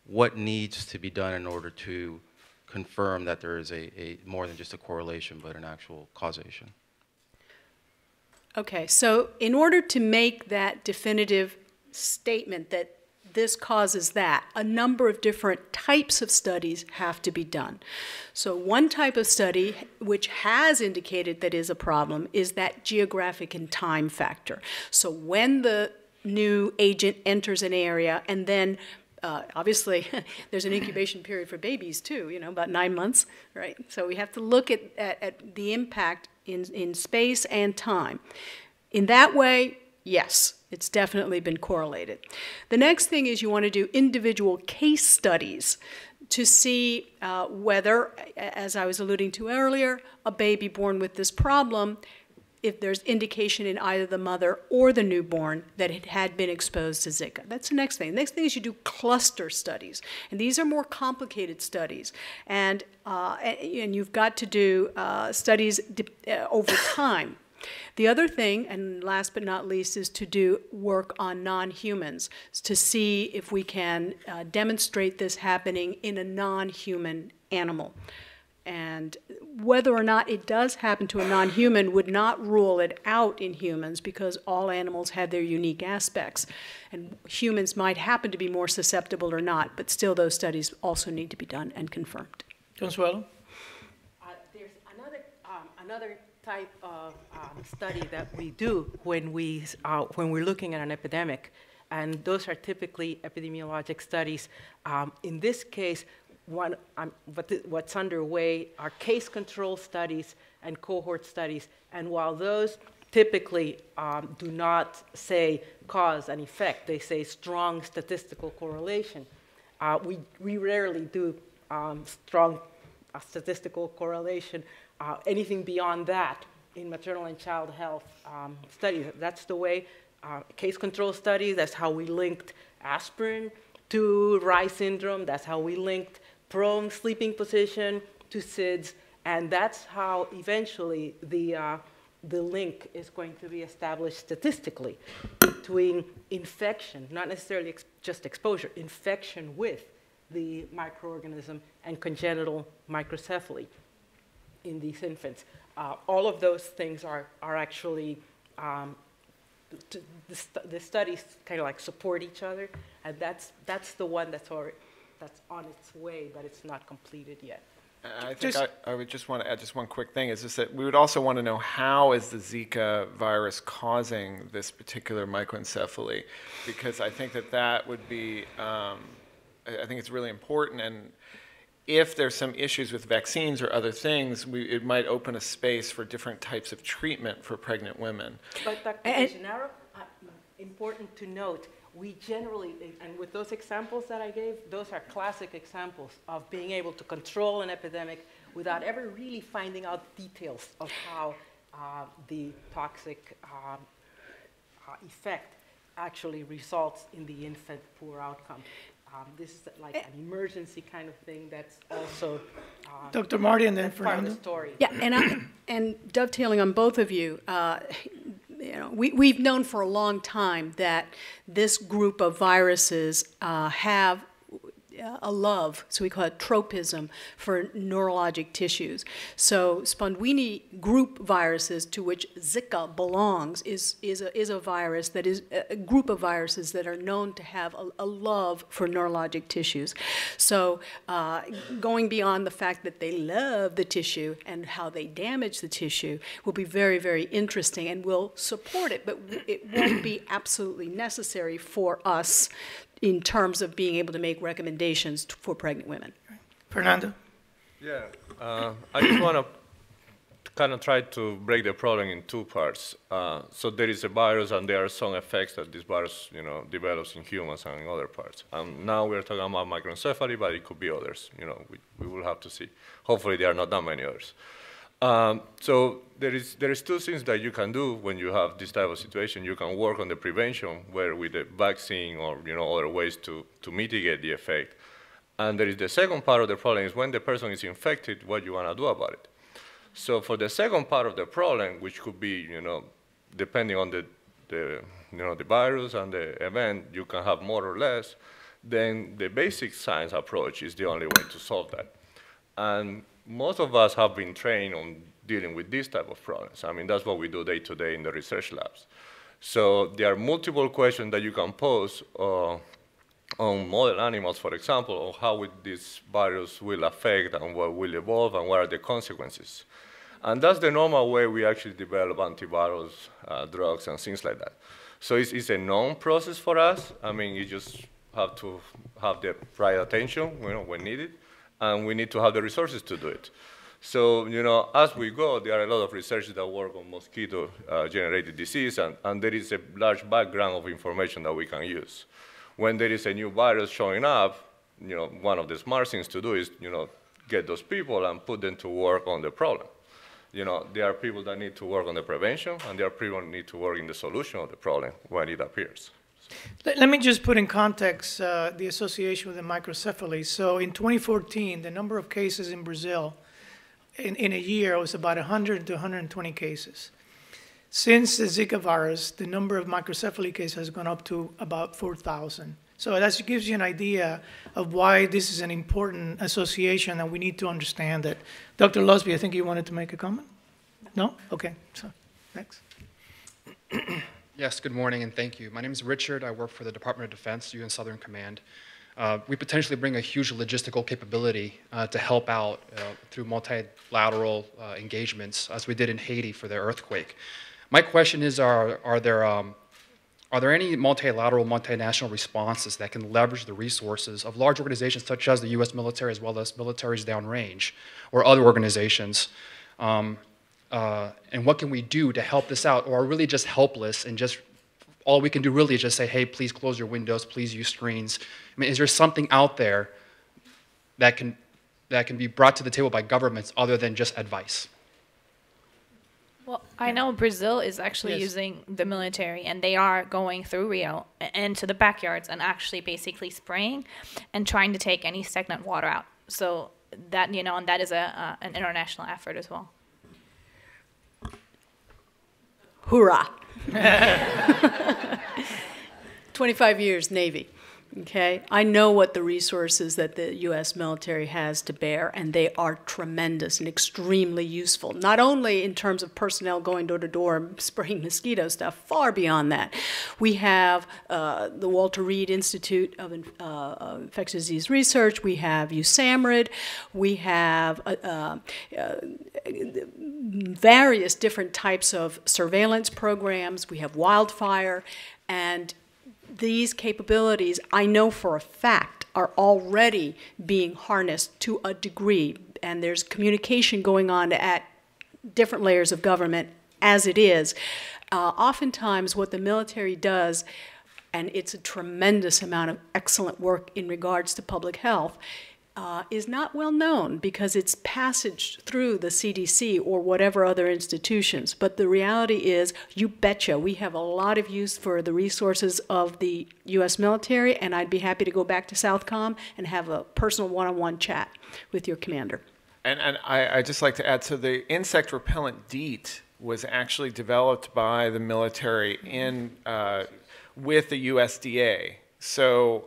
what needs to be done in order to confirm that there is a, a more than just a correlation, but an actual causation? Okay, so in order to make that definitive statement that this causes that, a number of different types of studies have to be done. So, one type of study which has indicated that is a problem is that geographic and time factor. So, when the new agent enters an area and then uh, obviously, (laughs) there's an incubation period for babies too, you know, about nine months, right? So we have to look at, at, at the impact in, in space and time. In that way, yes, it's definitely been correlated. The next thing is you want to do individual case studies to see uh, whether, as I was alluding to earlier, a baby born with this problem, if there's indication in either the mother or the newborn that it had been exposed to Zika. That's the next thing. The next thing is you do cluster studies, and these are more complicated studies, and uh, and you've got to do uh, studies uh, over time. The other thing, and last but not least, is to do work on non-humans to see if we can uh, demonstrate this happening in a non-human animal. And whether or not it does happen to a non-human would not rule it out in humans because all animals have their unique aspects. And humans might happen to be more susceptible or not, but still those studies also need to be done and confirmed. Consuelo? Uh, there's another, um, another type of um, study that we do when, we, uh, when we're looking at an epidemic, and those are typically epidemiologic studies. Um, in this case, one, um, what what's underway are case control studies and cohort studies, and while those typically um, do not say cause and effect, they say strong statistical correlation. Uh, we, we rarely do um, strong uh, statistical correlation uh, anything beyond that in maternal and child health um, studies. That's the way uh, case control studies, that's how we linked aspirin to Reye syndrome, that's how we linked prone sleeping position to SIDS, and that's how eventually the, uh, the link is going to be established statistically between infection, not necessarily ex just exposure, infection with the microorganism and congenital microcephaly in these infants. Uh, all of those things are, are actually, um, the, st the, studies kind of like support each other, and that's, that's the one that's, already, that's on its way, but it's not completed yet. I think just, I, I, would just want to add just one quick thing is just that we would also want to know how is the Zika virus causing this particular microencephaly, because I think that that would be, um, I, I think it's really important and if there's some issues with vaccines or other things, we, it might open a space for different types of treatment for pregnant women. But Dr. DeGennaro, uh, important to note, we generally, and with those examples that I gave, those are classic examples of being able to control an epidemic without ever really finding out details of how uh, the toxic um, uh, effect actually results in the infant poor outcome. Um, this is like an emergency kind of thing that's also um, Dr. Marty and then part of the story. Yeah, and I, and dovetailing on both of you, uh, you know, we, we've known for a long time that this group of viruses uh, have a love, so we call it tropism, for neurologic tissues. So Spondweni group viruses, to which Zika belongs, is, is, a, is a virus that is a group of viruses that are known to have a, a love for neurologic tissues. So uh, going beyond the fact that they love the tissue and how they damage the tissue will be very, very interesting and will support it, but it won't be absolutely necessary for us in terms of being able to make recommendations for pregnant women. Fernando? Yeah, uh, I just want to kind of try to break the problem in two parts. Uh, so there is a virus, and there are some effects that this virus, you know, develops in humans and in other parts. And now we're talking about microencephaly, but it could be others. You know, we, we will have to see. Hopefully, there are not that many others. Um, so there is there is two things that you can do when you have this type of situation. You can work on the prevention, where with the vaccine or you know other ways to to mitigate the effect. And there is the second part of the problem is when the person is infected, what you want to do about it. So for the second part of the problem, which could be, you know, depending on the, the, you know, the virus and the event, you can have more or less, then the basic science approach is the only way to solve that. And most of us have been trained on dealing with these type of problems. I mean, that's what we do day to day in the research labs. So there are multiple questions that you can pose uh, on model animals, for example, on how this virus will affect and what will evolve and what are the consequences. And that's the normal way we actually develop antivirals, uh, drugs, and things like that. So it's, it's, a known process for us. I mean, you just have to have the right attention you know, when needed, and we need to have the resources to do it. So, you know, as we go, there are a lot of researchers that work on mosquito-generated uh, disease, and, and there is a large background of information that we can use when there is a new virus showing up, you know, one of the smart things to do is, you know, get those people and put them to work on the problem. You know, there are people that need to work on the prevention, and there are people that need to work in the solution of the problem when it appears. Let, me just put in context uh, the association with the microcephaly. So in 2014, the number of cases in Brazil in, in a year was about 100 to 120 cases. Since the Zika virus, the number of microcephaly cases has gone up to about 4,000. So that gives you an idea of why this is an important association and we need to understand it. Dr. Lusby, I think you wanted to make a comment? No? Okay, so next. (clears throat) yes, good morning and thank you. My name is Richard. I work for the Department of Defense, UN Southern Command. Uh, we potentially bring a huge logistical capability uh, to help out uh, through multilateral uh, engagements, as we did in Haiti for the earthquake. My question is, are, are, there, um, are there any multilateral, multinational responses that can leverage the resources of large organizations such as the U.S. military as well as militaries downrange or other organizations? Um, uh, and what can we do to help this out? Or are really just helpless and just all we can do really is just say, hey, please close your windows, please use screens. I mean, is there something out there that can, that can be brought to the table by governments other than just advice? Well, I know Brazil is actually yes. using the military, and they are going through Rio into the backyards and actually basically spraying and trying to take any stagnant water out. So that you know, and that is a uh, an international effort as well. Hoorah! (laughs) Twenty-five years Navy. Okay, I know what the resources that the U.S. military has to bear, and they are tremendous and extremely useful. Not only in terms of personnel going door to door (laughs) spraying mosquito stuff, far beyond that. We have uh, the Walter Reed Institute of uh, Infectious Disease Research. We have USAMRIID. We have uh, uh, various different types of surveillance programs. We have wildfire, and these capabilities, I know for a fact, are already being harnessed to a degree, and there's communication going on at different layers of government as it is. Uh, oftentimes, what the military does, and it's a tremendous amount of excellent work in regards to public health, uh, is not well known because it's passage through the CDC or whatever other institutions. But the reality is, you betcha, we have a lot of use for the resources of the U.S. military, and I'd be happy to go back to Southcom and have a personal one-on-one chat with your commander. And, and I, I'd just like to add, so the insect repellent DEET was actually developed by the military in, uh, with the USDA. So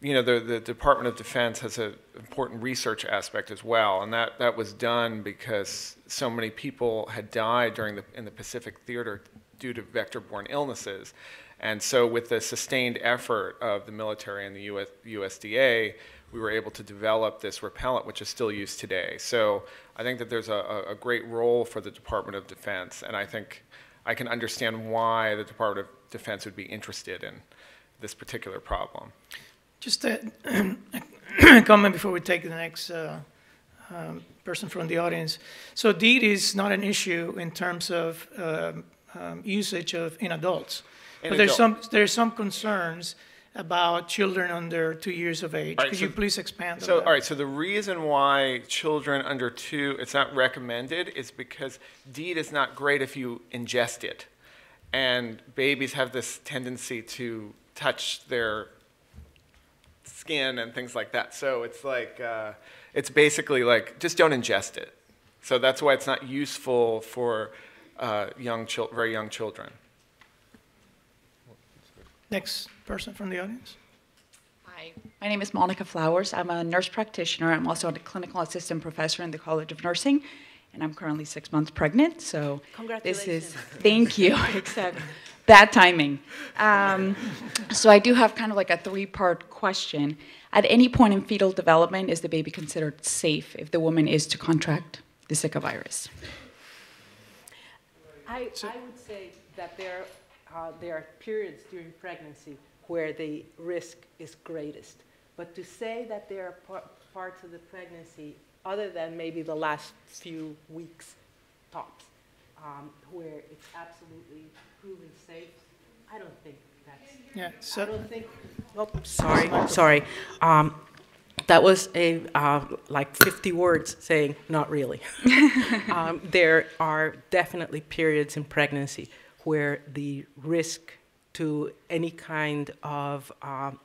you know, the, the Department of Defense has an important research aspect as well, and that, that was done because so many people had died during the, in the Pacific Theater due to vector-borne illnesses. And so with the sustained effort of the military and the US, USDA, we were able to develop this repellent, which is still used today. So I think that there's a, a great role for the Department of Defense, and I think I can understand why the Department of Defense would be interested in this particular problem. Just (clears throat) a comment before we take the next uh, um, person from the audience. So DEET is not an issue in terms of um, um, usage of in adults, In but there's adult- some there's some concerns about children under two years of age. Right, Could so- you please expand on So, that? all right, so the reason why children under two, it's not recommended, is because DEET is not great if you ingest it. And babies have this tendency to touch their skin and things like that. So it's like, uh, it's basically like, just don't ingest it. So that's why it's not useful for uh, young, chil- very young children. Next person from the audience. Hi, my name is Monica Flowers. I'm a nurse practitioner. I'm also a clinical assistant professor in the College of Nursing, and I'm currently six months pregnant. So this is thank you. (laughs) Except bad timing. Um, so I do have kind of like a three-part question. At any point in fetal development, is the baby considered safe if the woman is to contract the Zika virus? I, I would say that there, uh, there are periods during pregnancy where the risk is greatest. But to say that there are par- parts of the pregnancy, other than maybe the last few weeks tops, um, where it's absolutely proven safe, I don't think that's, Yeah. I So don't think, oh, sorry, sorry. Um, that was a, uh, like 50 words saying, not really. (laughs) um, there are definitely periods in pregnancy where the risk to any kind of, um,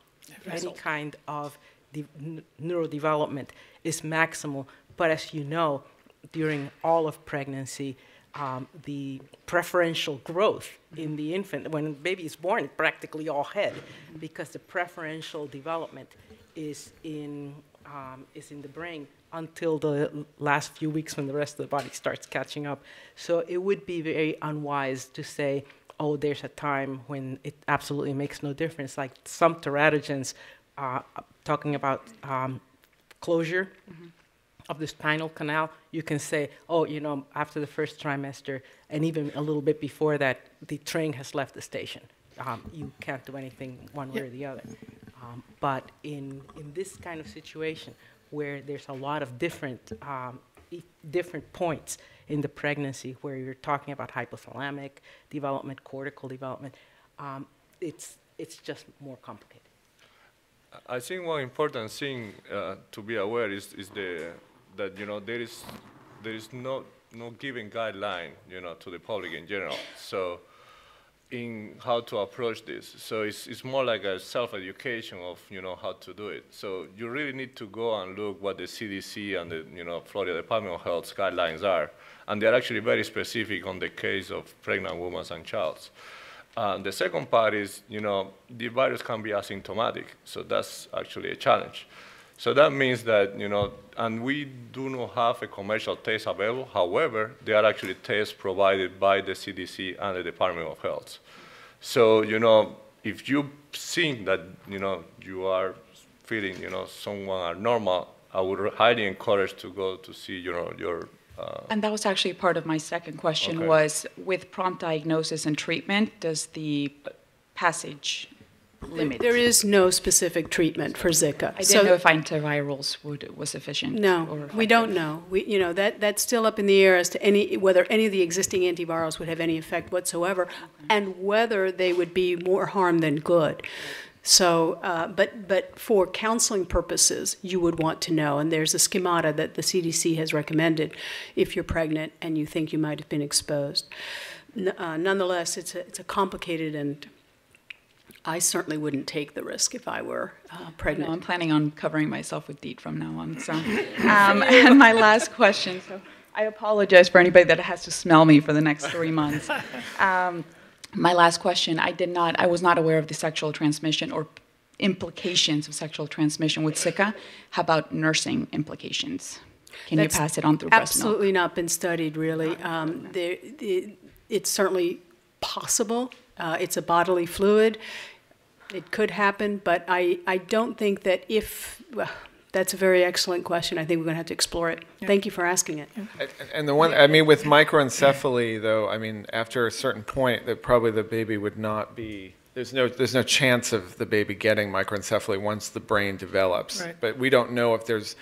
any kind of de- n- neurodevelopment is maximal. But as you know, during all of pregnancy, um, the preferential growth in the infant, when the baby is born, it's practically all head, because the preferential development is in, um, is in the brain until the last few weeks when the rest of the body starts catching up. So it would be very unwise to say, oh, there's a time when it absolutely makes no difference. Like some teratogens, uh, talking about um, closure of the spinal canal, you can say, oh, you know, after the first trimester, and even a little bit before that, the train has left the station. Um, you can't do anything one way or the other. Um, but in, in this kind of situation, where there's a lot of different, um, different points in the pregnancy, where you're talking about hypothalamic development, cortical development, um, it's, it's just more complicated. I think one important thing uh, to be aware is, is the, that, you know, there is, there is no, no given guideline, you know, to the public in general. So in how to approach this. So it's, it's more like a self-education of, you know, how to do it. So you really need to go and look what the CDC and the, you know, Florida Department of Health guidelines are. And they're actually very specific on the case of pregnant women and childs. Uh, the second part is, you know, the virus can be asymptomatic, so that's actually a challenge. So that means that, you know, and we do not have a commercial test available. However, there are actually tests provided by the CDC and the Department of Health. So, you know, if you think that, you know, you are feeling, you know, someone are normal, I would highly encourage to go to see, you know, your uh, And that was actually part of my second question Okay. was with prompt diagnosis and treatment, does the passage limit? There is no specific treatment for Zika. I So- didn't know if antivirals would, was sufficient. No, we don't know. We, you know, that, that's still up in the air as to any, whether any of the existing antivirals would have any effect whatsoever, and whether they would be more harm than good. So, uh, but, but for counseling purposes, you would want to know, and there's a schemata that the CDC has recommended if you're pregnant and you think you might have been exposed. Uh, Nonetheless, it's a, it's a complicated and I certainly wouldn't take the risk if I were uh, No, pregnant. I'm planning on covering myself with DEET from now on. So, (laughs) um, (laughs) and my last question. So, I apologize for anybody that has to smell me for the next three months. (laughs) Um, my last question. I did not. I was not aware of the sexual transmission or implications of sexual transmission with Zika. How about nursing implications? Can That's you pass it on through breast milk? Absolutely not been studied, really. Um, there, the, it's certainly possible. Uh, it's a bodily fluid. It could happen, but I, I don't think that if, well, that's a very excellent question. I think we're going to have to explore it. Thank you for asking it. And- And the one, I mean, with microencephaly, though, I mean, after a certain point, that probably the baby would not be, there's no, there's no chance of the baby getting microencephaly once the brain develops. Right. But we don't know if there's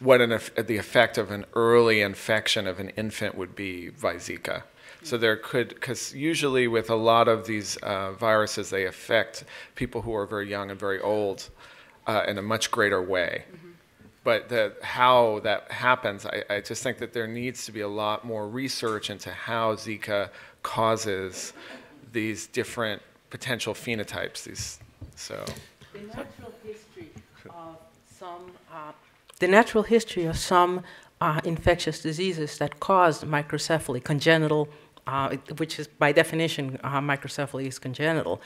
what an, the effect of an early infection of an infant would be by Zika. So there could, because usually with a lot of these uh, viruses, they affect people who are very young and very old uh, in a much greater way. Mm-hmm. But the, how that happens, I, I just think that there needs to be a lot more research into how Zika causes these different potential phenotypes. These, so. The natural history of some, uh, the natural history of some uh, infectious diseases that cause microcephaly, congenital uh, which is by definition uh, microcephaly is congenital,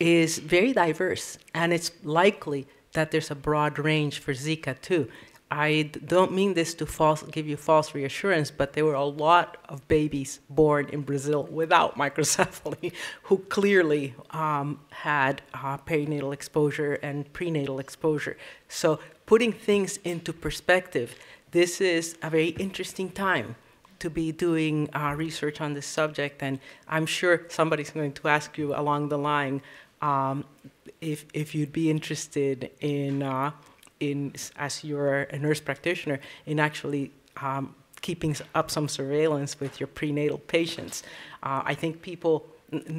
is very diverse, and it's likely that there's a broad range for Zika too. I don't mean this to false, give you false reassurance, but there were a lot of babies born in Brazil without (laughs) microcephaly who clearly um, had uh, perinatal exposure and prenatal exposure. So, putting things into perspective, this is a very interesting time to be doing uh, research on this subject, and I'm sure somebody's going to ask you along the line um, if, if you'd be interested in, uh, in, as you're a nurse practitioner, in actually um, keeping up some surveillance with your prenatal patients. Uh, I think people,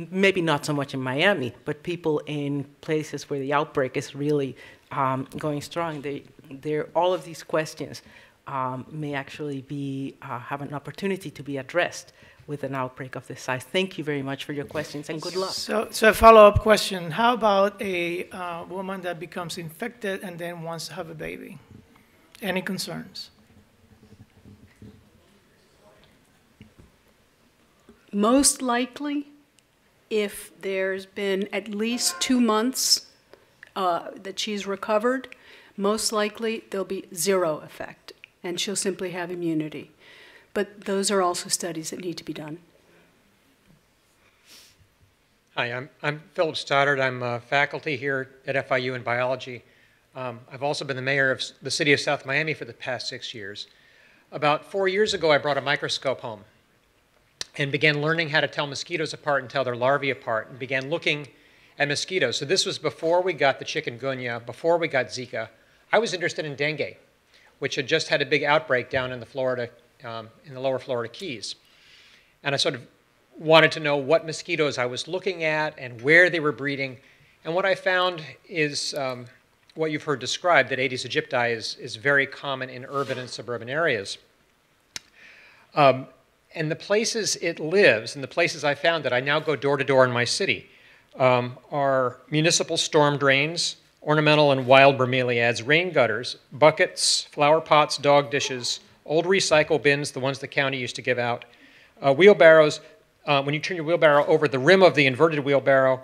maybe not so much in Miami, but people in places where the outbreak is really um, going strong, they, they're all of these questions um, may actually be, uh, have an opportunity to be addressed with an outbreak of this size. Thank you very much for your questions and good luck. So, so a follow-up question, how about a uh, woman that becomes infected and then wants to have a baby? Any concerns? Most likely, if there's been at least two months uh, that she's recovered, most likely there'll be zero effect and she'll simply have immunity. But those are also studies that need to be done. Hi, I'm, I'm Philip Stoddard. I'm a faculty here at FIU in biology. Um, I've also been the mayor of the city of South Miami for the past six years. About four years ago, I brought a microscope home and began learning how to tell mosquitoes apart and tell their larvae apart and began looking at mosquitoes. So this was before we got the chikungunya, before we got Zika. I was interested in dengue which had just had a big outbreak down in the Florida, um, in the lower Florida Keys. And I sort of wanted to know what mosquitoes I was looking at and where they were breeding. And what I found is um, what you've heard described, that Aedes aegypti is, is very common in urban and suburban areas. Um, and the places it lives, and the places I found that I now go door to door in my city, um, are municipal storm drains, ornamental and wild bromeliads, rain gutters, buckets, flower pots, dog dishes, old recycle bins, the ones the county used to give out, uh, wheelbarrows, uh, when you turn your wheelbarrow over the rim of the inverted wheelbarrow,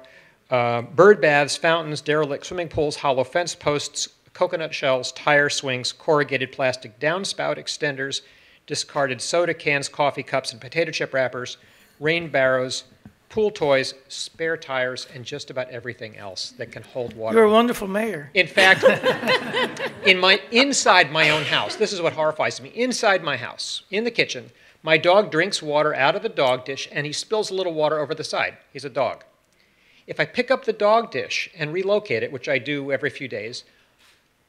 uh, bird baths, fountains, derelict swimming pools, hollow fence posts, coconut shells, tire swings, corrugated plastic downspout extenders, discarded soda cans, coffee cups, and potato chip wrappers, rain barrows, pool toys, spare tires, and just about everything else that can hold water. You're a wonderful mayor. In fact, (laughs) in my inside my own house, this is what horrifies me. Inside my house, in the kitchen, my dog drinks water out of the dog dish and he spills a little water over the side. He's a dog. If I pick up the dog dish and relocate it, which I do every few days,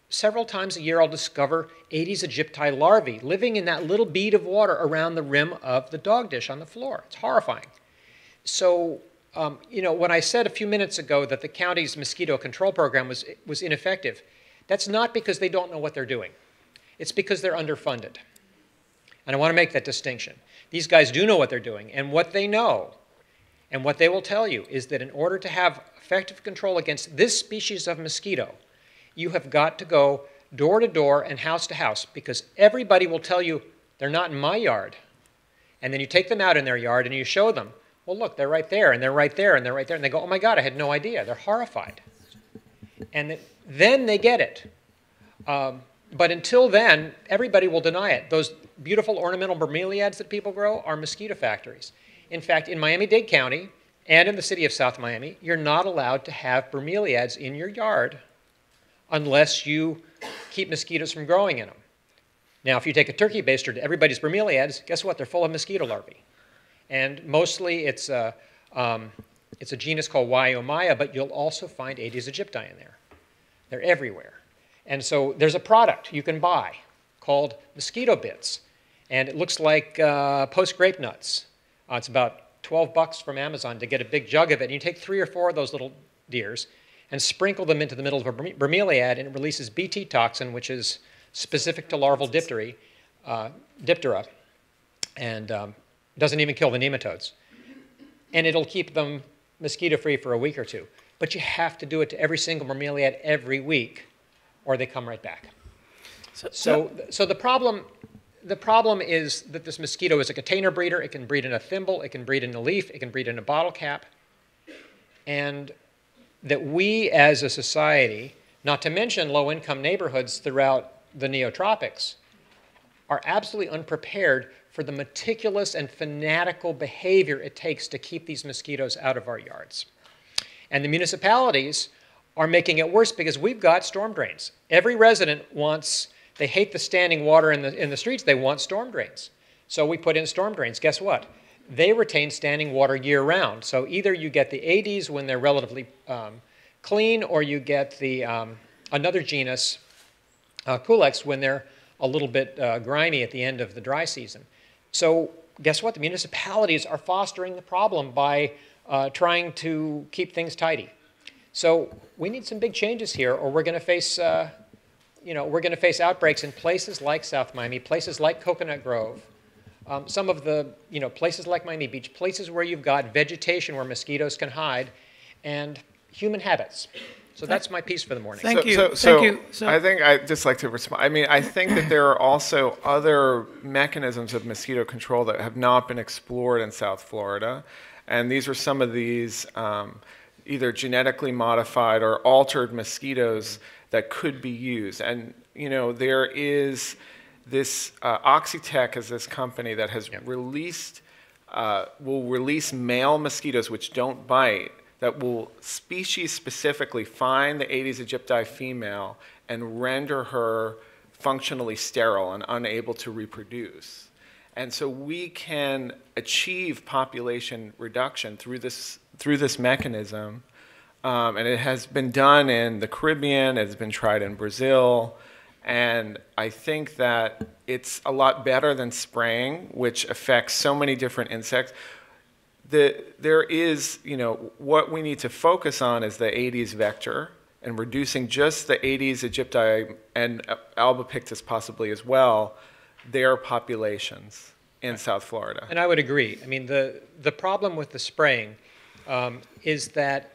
several times a year I'll discover Aedes aegypti larvae living in that little bead of water around the rim of the dog dish on the floor. It's horrifying. So, um, you know, when I said a few minutes ago that the county's mosquito control program was, was ineffective, that's not because they don't know what they're doing. It's because they're underfunded. And I want to make that distinction. These guys do know what they're doing, and what they know and what they will tell you is that in order to have effective control against this species of mosquito, you have got to go door to door and house to house because everybody will tell you they're not in my yard. And then you take them out in their yard and you show them well, look, they're right there, and they're right there, and they're right there. And they go, oh my God, I had no idea. They're horrified. And then they get it. Um, but until then, everybody will deny it. Those beautiful ornamental bromeliads that people grow are mosquito factories. In fact, in Miami Dade County and in the city of South Miami, you're not allowed to have bromeliads in your yard unless you keep mosquitoes from growing in them. Now, if you take a turkey baster to everybody's bromeliads, guess what? They're full of mosquito larvae. And mostly it's a, um, it's a genus called Wyeomyia, but you'll also find Aedes aegypti in there. They're everywhere. And so there's a product you can buy called mosquito bits. And it looks like uh, post grape nuts. Uh, it's about 12 bucks from Amazon to get a big jug of it. And you take three or four of those little deers and sprinkle them into the middle of a bromeliad, and it releases Bt toxin, which is specific to larval diptery, uh, diptera, and um, doesn't even kill the nematodes. And it'll keep them mosquito free for a week or two. But you have to do it to every single bromeliad every week, or they come right back. So, so, so the problem the problem is that this mosquito is a container breeder. It can breed in a thimble, it can breed in a leaf, it can breed in a bottle cap. And that we as a society, not to mention low income neighborhoods throughout the neotropics, are absolutely unprepared for the meticulous and fanatical behavior it takes to keep these mosquitoes out of our yards. And the municipalities are making it worse because we've got storm drains. Every resident wants they hate the standing water in the, in the streets. They want storm drains. So we put in storm drains. Guess what? They retain standing water year round. So either you get the Aedes when they're relatively um, clean, or you get the um, another genus, uh, Culex, when they're a little bit uh, grimy at the end of the dry season. So guess what? The municipalities are fostering the problem by uh, trying to keep things tidy. So we need some big changes here, or we're going to face uh, you know, we're going to face outbreaks in places like South Miami, places like Coconut Grove, um, some of the, you know, places like Miami Beach, places where you've got vegetation where mosquitoes can hide, and human habits. So that's my piece for the morning. Thank so, you. So, Thank you. So I think I'd just like to respond. I mean, I think that there are also other mechanisms of mosquito control that have not been explored in South Florida. And these are some of these um, either genetically modified or altered mosquitoes that could be used. And you know, there is this uh, Oxitec is this company that has yep. released uh, will release male mosquitoes which don't bite that will species specifically find the Aedes aegypti female and render her functionally sterile and unable to reproduce. And so we can achieve population reduction through this, through this mechanism um, and it has been done in the Caribbean, it's been tried in Brazil, and I think that it's a lot better than spraying, which affects so many different insects. The, there is, you know, what we need to focus on is the Aedes vector and reducing just the Aedes aegypti and albopictus possibly as well, their populations in South Florida. And I would agree. I mean, the, the problem with the spraying um, is that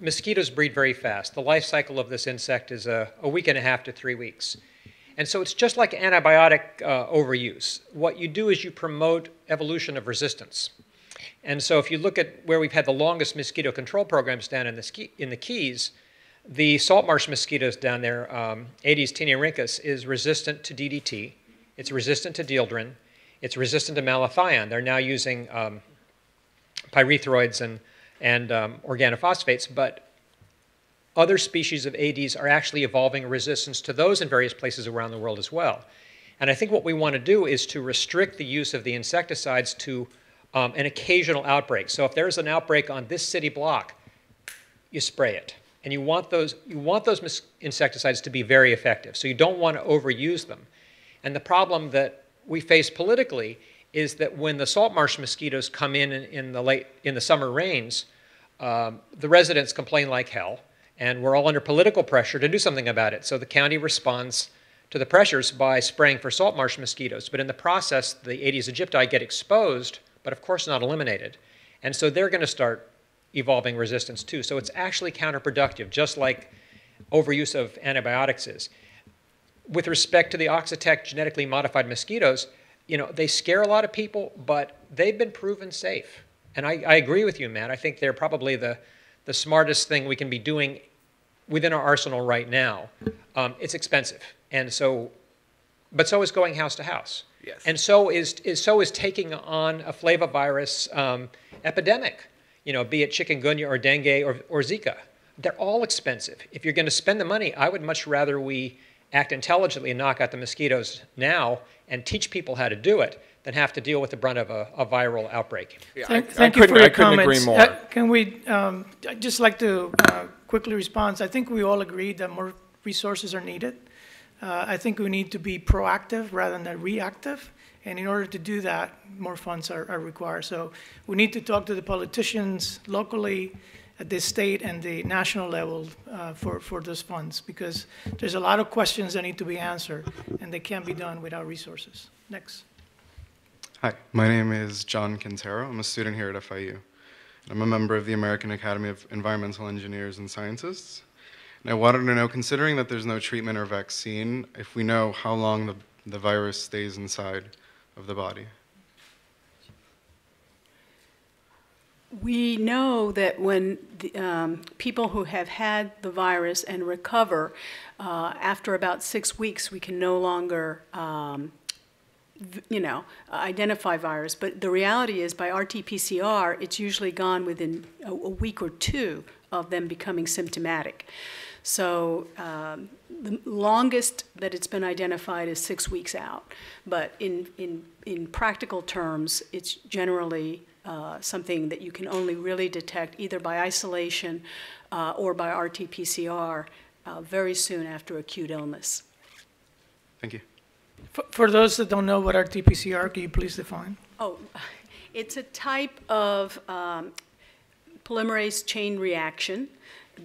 mosquitoes breed very fast. The life cycle of this insect is a, a week and a half to three weeks. And so it's just like antibiotic uh, overuse. What you do is you promote evolution of resistance. And so if you look at where we've had the longest mosquito control programs down in the, ski, in the Keys, the salt marsh mosquitoes down there, um, Aedes taeniorhynchus, is resistant to DDT. It's resistant to dieldrin. It's resistant to malathion. They're now using um, pyrethroids and and um, organophosphates, but other species of Aedes are actually evolving resistance to those in various places around the world as well. And I think what we want to do is to restrict the use of the insecticides to um, an occasional outbreak. So if there's an outbreak on this city block, you spray it. And you want those, you want those insecticides to be very effective. So you don't want to overuse them. And the problem that we face politically is that when the salt marsh mosquitoes come in in, in the late in the summer rains, um, the residents complain like hell, and we're all under political pressure to do something about it. So the county responds to the pressures by spraying for salt marsh mosquitoes. But in the process, the Aedes aegypti get exposed, but of course not eliminated. And so they're going to start evolving resistance too. So it's actually counterproductive, just like overuse of antibiotics is. With respect to the Oxitec genetically modified mosquitoes, you know, they scare a lot of people, but they've been proven safe. And I, I agree with you, Matt. I think they're probably the, the smartest thing we can be doing within our arsenal right now. Um, it's expensive. And so, but so is going house to house. Yes. And so is, is, so is taking on a flavivirus um, epidemic, you know, be it chikungunya or dengue or, or Zika. They're all expensive. If you're going to spend the money, I would much rather we act intelligently and knock out the mosquitoes now and teach people how to do it than have to deal with the brunt of a, a viral outbreak. Yeah, thank, I, thank I you for your comments. Uh, can we, um, I'd just like to uh, quickly respond. I think we all agree that more resources are needed. Uh, I think we need to be proactive rather than reactive. And in order to do that, more funds are, are required. So we need to talk to the politicians locally, at the state and the national level uh, for, for those funds because there's a lot of questions that need to be answered and they can't be done without resources. Next. Hi, my name is John Quintero. I'm a student here at FIU. I'm a member of the American Academy of Environmental Engineers and Scientists. I wanted to know, considering that there's no treatment or vaccine, if we know how long the, the virus stays inside of the body. We know that when the, um, people who have had the virus and recover, uh, after about six weeks, we can no longer, um, you know, identify virus. But the reality is, by RT-PCR, it's usually gone within a, a week or two of them becoming symptomatic. So um, the longest that it's been identified is six weeks out. But in, in, in practical terms, it's generally uh, something that you can only really detect either by isolation uh, or by RT-PCR uh, very soon after acute illness. Thank you. For, for those that don't know what RT-PCR, can you please define? Oh, (laughs) it's a type of um, polymerase chain reaction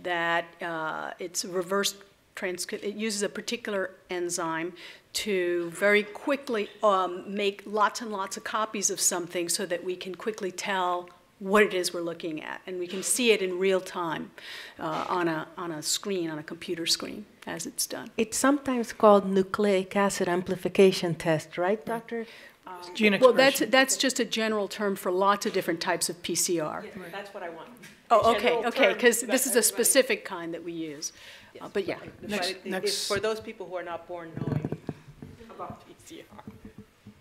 that uh, it's reverse transcript. It uses a particular enzyme to very quickly um, make lots and lots of copies of something so that we can quickly tell what it is we're looking at. And we can see it in real time uh, on, a, on a screen, on a computer screen, as it's done. It's sometimes called nucleic acid amplification test, right, doctor? Um, Gene well, that's, that's just a general term for lots of different types of PCR. Yeah, that's what I want. Oh, okay, okay, because this is a specific kind that we use. Uh, But yeah. Next- But it- next- it's for those people who are not born knowing about PCR.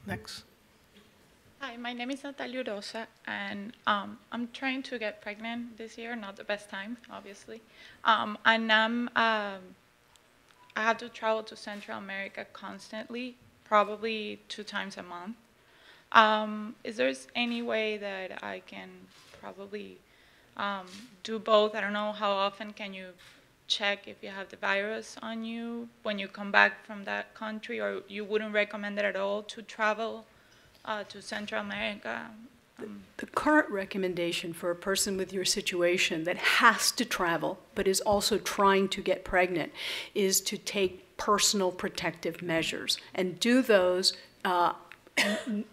Next. Hi, my name is Natalia Rosa, and um, I'm trying to get pregnant this year. Not the best time, obviously. Um, and I'm, um, I have to travel to Central America constantly, probably two times a month. Um, is there any way that I can probably um, do both? I don't know how often can you check if you have the virus on you when you come back from that country, or you wouldn't recommend it at all to travel uh, to Central America? Um, The current recommendation for a person with your situation that has to travel but is also trying to get pregnant is to take personal protective measures and do those uh,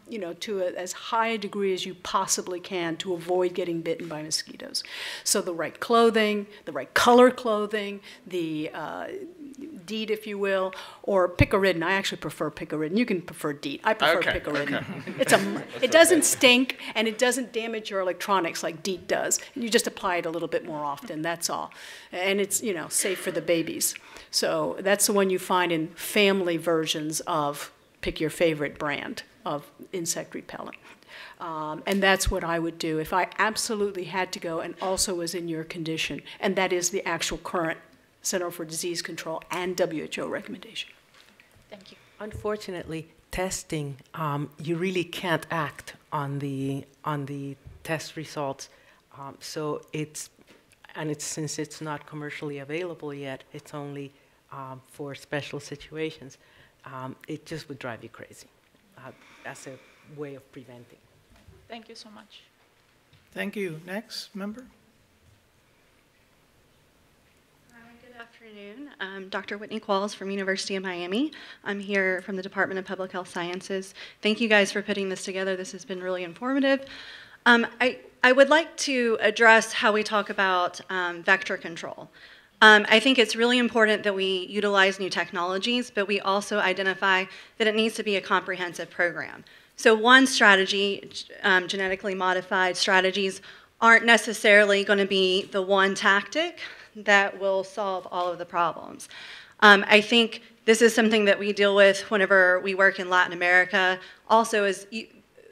you know, to a, as high a degree as you possibly can to avoid getting bitten by mosquitoes. So the right clothing, the right color clothing, the uh, DEET, if you will, or picaridin. I actually prefer picaridin. You can prefer DEET. I prefer Okay, picaridin. okay. (laughs) It's a, it doesn't stink and it doesn't damage your electronics like DEET does. You just apply it a little bit more often, that's all. And it's, you know, safe for the babies. So that's the one you find in family versions of pick your favorite brand of insect repellent. Um, and that's what I would do if I absolutely had to go and also was in your condition. And that is the actual current Center for Disease Control and WHO recommendation. Thank you. Unfortunately, testing, um, you really can't act on the on the test results. Um, so it's and it's since it's not commercially available yet, it's only um, for special situations. Um, it just would drive you crazy. Uh, as a way of preventing. Thank you so much. Thank you. Next member. Good afternoon. I'm Dr. Whitney Qualls from University of Miami. I'm here from the Department of Public Health Sciences. Thank you guys for putting this together. This has been really informative. Um, I, I would like to address how we talk about um, vector control. Um, I think it's really important that we utilize new technologies, but we also identify that it needs to be a comprehensive program. So one strategy, um, genetically modified strategies, aren't necessarily going to be the one tactic that will solve all of the problems. Um, I think this is something that we deal with whenever we work in Latin America. Also, is you,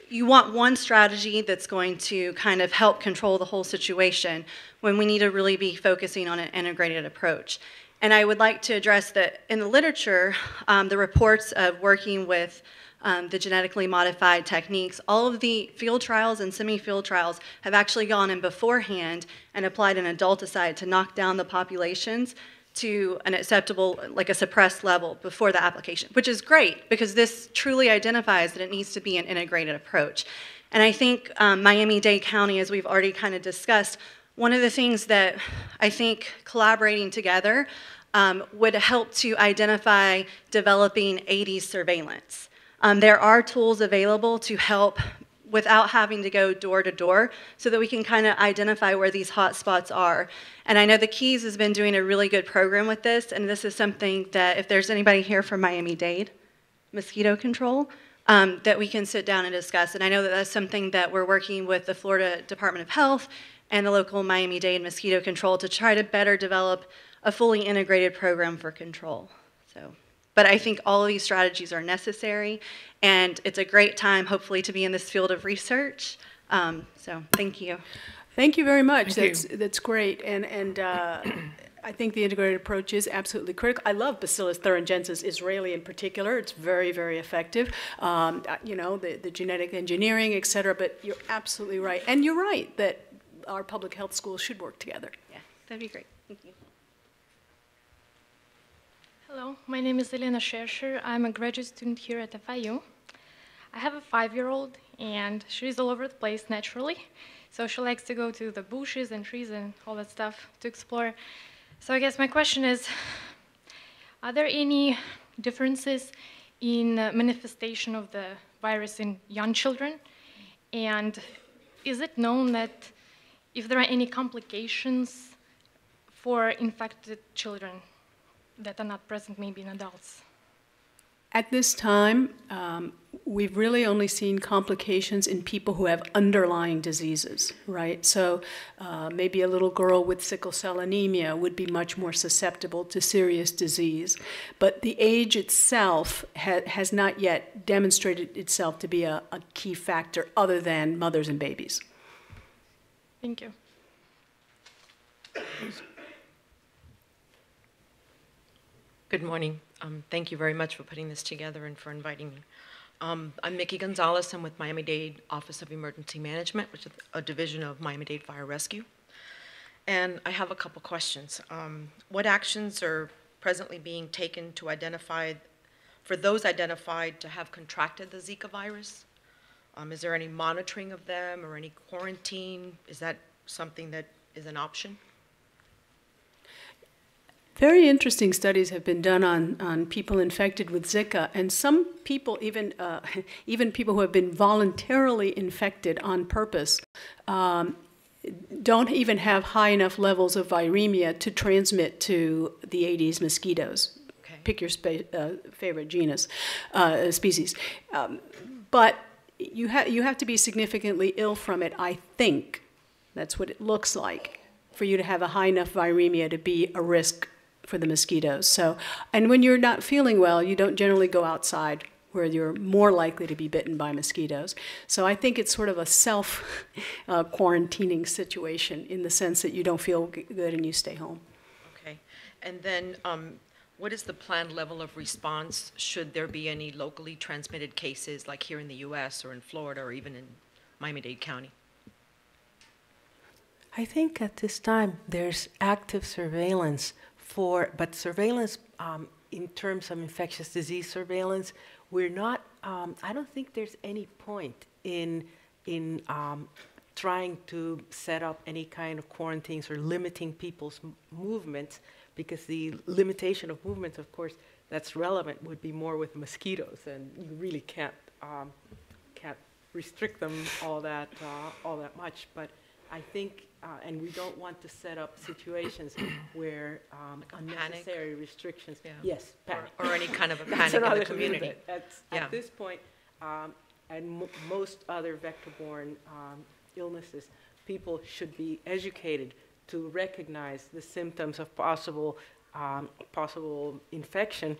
you want one strategy that's going to kind of help control the whole situation when we need to really be focusing on an integrated approach. And I would like to address that in the literature, um, the reports of working with um, the genetically modified techniques, all of the field trials and semi-field trials have actually gone in beforehand and applied an adulticide to knock down the populations to an acceptable, like a suppressed level before the application, which is great because this truly identifies that it needs to be an integrated approach. And I think um, Miami-Dade County, as we've already kind of discussed, one of the things that I think collaborating together um, would help to identify developing Aedes surveillance. Um, there are tools available to help without having to go door to door so that we can kind of identify where these hot spots are. And I know the Keys has been doing a really good program with this, and this is something that if there's anybody here from Miami-Dade, mosquito control, um, that we can sit down and discuss. And I know that that's something that we're working with the Florida Department of Health and the local Miami-Dade mosquito control to try to better develop a fully integrated program for control. So. But I think all of these strategies are necessary, and it's a great time, hopefully, to be in this field of research. Um, so thank you. Thank you very much. Thank that's that's great, and and. Uh, (clears throat) I think the integrated approach is absolutely critical. I love Bacillus thuringiensis israelensis in particular. It's very, very effective. Um, you know, the, the genetic engineering, et cetera, but you're absolutely right. And you're right that our public health schools should work together. Yeah, that'd be great. Thank you. Hello, my name is Elena Scherscher. I'm a graduate student here at FIU. I have a five-year-old, and she's all over the place naturally. So she likes to go to the bushes and trees and all that stuff to explore. So I guess my question is, are there any differences in uh, manifestation of the virus in young children? And is it known that if there are any complications for infected children that are not present maybe in adults? At this time, um, we've really only seen complications in people who have underlying diseases, right? So uh, maybe a little girl with sickle cell anemia would be much more susceptible to serious disease. But the age itself ha has not yet demonstrated itself to be a, a key factor other than mothers and babies. Thank you. Good morning. Um, thank you very much for putting this together and for inviting me. Um, I'm Mickey Gonzalez. I'm with Miami-Dade Office of Emergency Management, which is a division of Miami-Dade Fire Rescue. And I have a couple questions. Um, what actions are presently being taken to identify, for those identified to have contracted the Zika virus? Um, is there any monitoring of them or any quarantine? Is that something that is an option? Very interesting studies have been done on, on people infected with Zika, and some people, even uh, (laughs) even people who have been voluntarily infected on purpose, um, don't even have high enough levels of viremia to transmit to the Aedes mosquitoes. Okay. Pick your uh, favorite genus, uh, species, um, but you have you have to be significantly ill from it. I think that's what it looks like for you to have a high enough viremia to be a risk for the mosquitoes. So, and when you're not feeling well, you don't generally go outside where you're more likely to be bitten by mosquitoes. So I think it's sort of a self (laughs) uh, quarantining situation in the sense that you don't feel good and you stay home. Okay. And then um, what is the planned level of response should there be any locally transmitted cases like here in the US or in Florida or even in Miami-Dade County? I think at this time there's active surveillance for, but surveillance um, in terms of infectious disease surveillance, we're not, um, I don't think there's any point in, in um, trying to set up any kind of quarantines or limiting people's movements because the limitation of movements, of course, that's relevant would be more with mosquitoes and you really can't, um, can't restrict them all that, uh, all that much. But I think uh, and we don't want to set up situations (coughs) where um, unnecessary panic. restrictions. Yeah. Yes, panic. Or, or, any kind of a (laughs) panic in the community. Yeah. At this point, um, and most other vector-borne um, illnesses, people should be educated to recognize the symptoms of possible um, possible infection,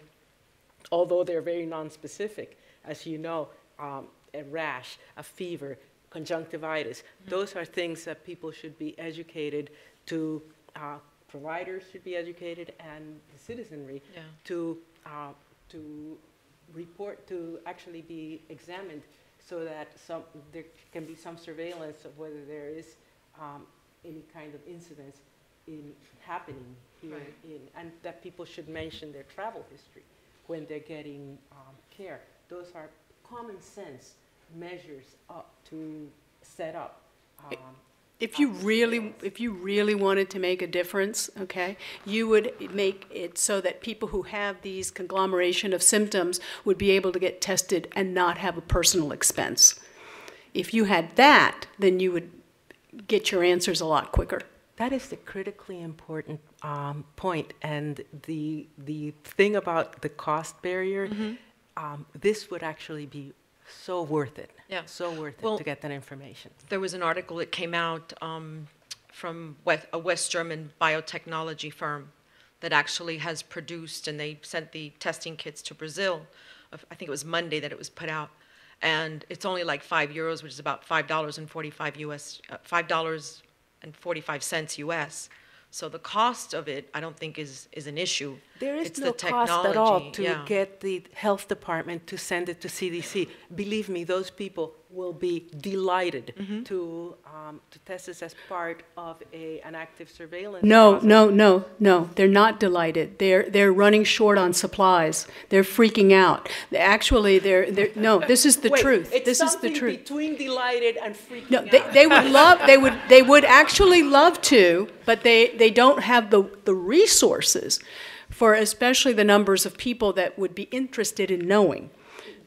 although they're very nonspecific. As you know, um, a rash, a fever, conjunctivitis. Mm-hmm. Those are things that people should be educated to, uh, providers should be educated and the citizenry yeah. to, uh, to report, to actually be examined so that some, there can be some surveillance of whether there is um, any kind of incidents in happening here in, and that people should mention their travel history when they're getting um, care. Those are common sense measures uh, to set up. Um, If you really, if you really wanted to make a difference, okay, you would make it so that people who have these conglomeration of symptoms would be able to get tested and not have a personal expense. If you had that, then you would get your answers a lot quicker. That is the critically important um, point. And the, the thing about the cost barrier, Mhm. um, this would actually be so worth it. Yeah. So worth Well- it to get that information. There was an article that came out um, from West, a West German biotechnology firm that actually has produced, and they sent the testing kits to Brazil. I think it was Monday that it was put out. And it's only like five euros, which is about five dollars and forty-five US, uh, $5.45 US. So the cost of it, I don't think is, is an issue. There is It's no the cost at all technology, to yeah. get the health department to send it to CDC. Believe me, those people will be delighted Mm-hmm. to, um, to test this as part of a, an active surveillance. No, process. no, no, no, they're not delighted. They're, they're running short on supplies. They're freaking out. Actually, they're, they're, no, this is the (laughs) Wait, truth. It's This is the truth. between delighted and freaking No, out. they, they would love, they would, they would actually love to, but they, they don't have the, the resources for especially the numbers of people that would be interested in knowing.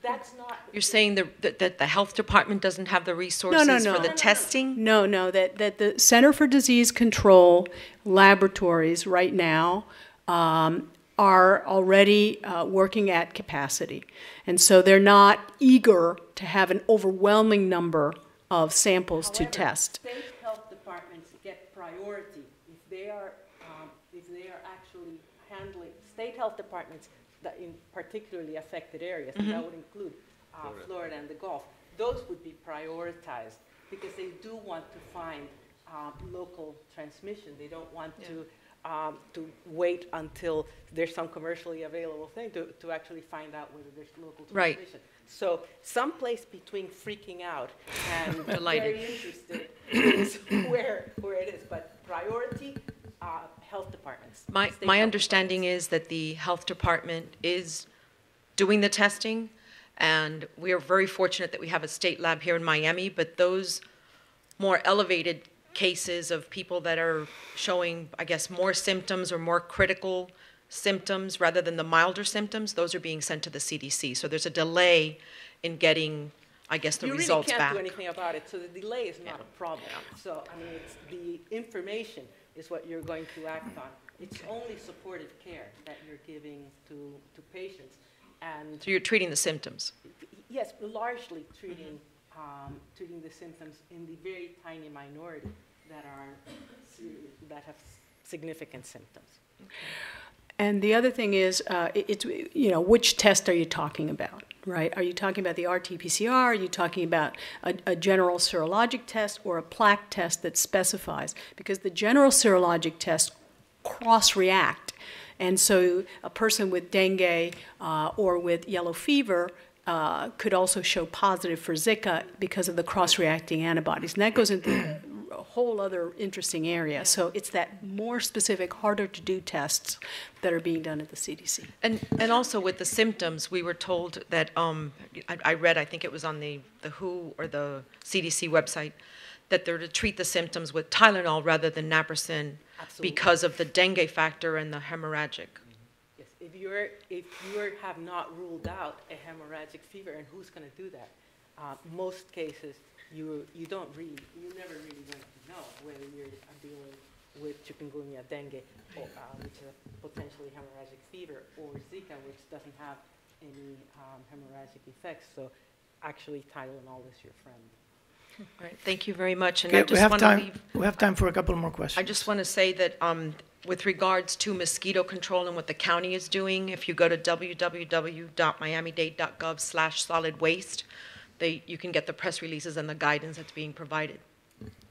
That's not. You're saying the- that, that the health department doesn't have the resources no, no. for the testing? No, no, that, that the Center for Disease Control laboratories right now um, are already uh, working at capacity. And so they're not eager to have an overwhelming number of samples to test. State health departments get priority if they are, um, if they are actually handling, state health departments that in particularly affected areas, and that Mhm. would include uh, Florida and the Gulf, those would be prioritized because they do want to find um, local transmission. They don't want to, um, to wait until there's some commercially available thing to, to actually find out whether there's local transmission. Right. transmission. So someplace between freaking out and (laughs) Delighted. very interested is (laughs) where, where it is. But priority, uh, health departments. My, my understanding is that the health department is doing the testing, and we are very fortunate that we have a state lab here in Miami, but those more elevated cases of people that are showing, I guess, more symptoms or more critical symptoms rather than the milder symptoms, those are being sent to the CDC. So there's a delay in getting, I guess, the you results really back. can't do anything about it, so the delay is not a problem. So, I mean, it's, the information is what you're going to act on. It's only supportive care that you're giving to, to patients. And So you're treating the symptoms. yes, largely treating, um, treating the symptoms in the very tiny minority that are, that have significant symptoms. And the other thing is, uh, it- it's, you know, which test are you talking about, right? Are you talking about the RT-PCR? Are you talking about a, a general serologic test or a plaque test that specifies? Because the general serologic test cross-react. And so a person with dengue uh, or with yellow fever uh, could also show positive for Zika because of the cross-reacting antibodies. And that goes into (clears throat) a whole other interesting area. So it's that more specific, harder to do tests that are being done at the CDC. And, and also with the symptoms, we were told that, um, I, I read, I think it was on the, the WHO or the CDC website, that they're to treat the symptoms with Tylenol rather than naproxen Absolutely. because of the dengue factor and the hemorrhagic. Yes, if you're, if you have not ruled out a hemorrhagic fever, and who's going to do that? Uh, most cases, you, you don't really, you never really going to know whether you're dealing with chikungunya, dengue, or, uh, which is a potentially hemorrhagic fever, or Zika, which doesn't have any um, hemorrhagic effects. So actually, Tylenol is your friend. All right, thank you very much. And Okay, I we have want to time, leave. we have time for a couple more questions. I just want to say that um, with regards to mosquito control and what the county is doing, if you go to www.miamidade.gov slash solid waste, they, you can get the press releases and the guidance that's being provided.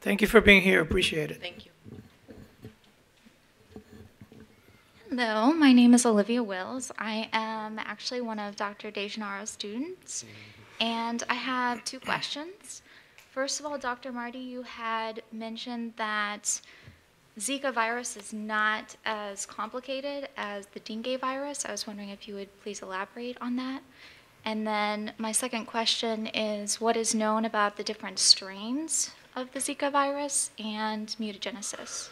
Thank you for being here, appreciate it. Thank you. Hello, my name is Olivia Wills. I am actually one of Dr. DeGennaro's students, and I have two questions. First of all, Dr. Marty, you had mentioned that Zika virus is not as complicated as the dengue virus. I was wondering if you would please elaborate on that. And then my second question is what is known about the different strains of the Zika virus and mutagenesis?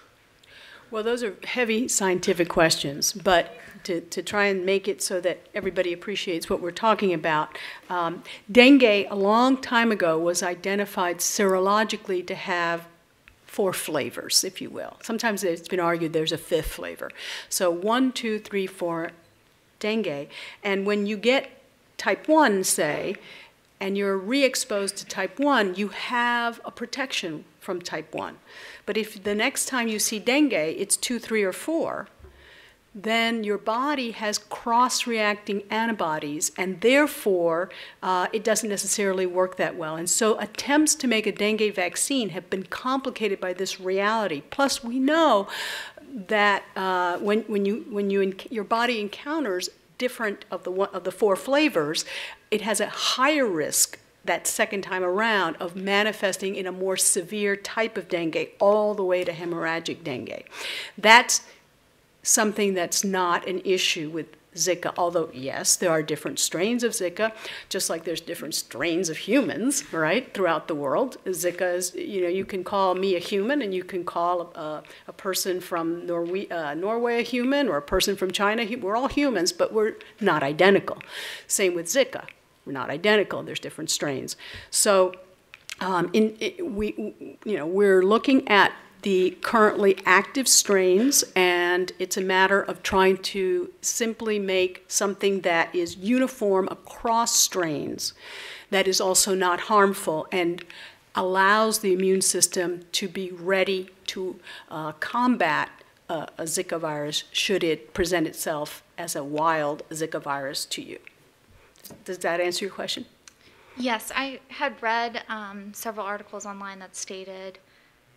Well, those are heavy scientific questions, but to, to try and make it so that everybody appreciates what we're talking about, um, dengue a long time ago was identified serologically to have four flavors, if you will. Sometimes it's been argued there's a fifth flavor. So one, two, three, four, dengue. And when you get type 1, say, and you're re-exposed to type 1, you have a protection from type 1. But if the next time you see dengue, it's 2, 3, or 4, then your body has cross reacting antibodies, and therefore uh, it doesn't necessarily work that well. And so attempts to make a dengue vaccine have been complicated by this reality. Plus, we know that uh, when, when, you, when you your body encounters different of the, one, of the four flavors, it has a higher risk that second time around of manifesting in a more severe type of dengue all the way to hemorrhagic dengue. That's something that's not an issue with Zika, although, yes, there are different strains of Zika, just like there's different strains of humans, right, throughout the world. Zika is, you know, you can call me a human and you can call a, a person from Norway, uh, Norway a human or a person from China. We're all humans, but we're not identical. Same with Zika. We're not identical. There's different strains. So um, in, it, we, you know, we're looking at the currently active strains, and it's a matter of trying to simply make something that is uniform across strains, that is also not harmful, and allows the immune system to be ready to uh, combat a Zika virus should it present itself as a wild Zika virus to you. Does that answer your question? Yes, I had read um, several articles online that stated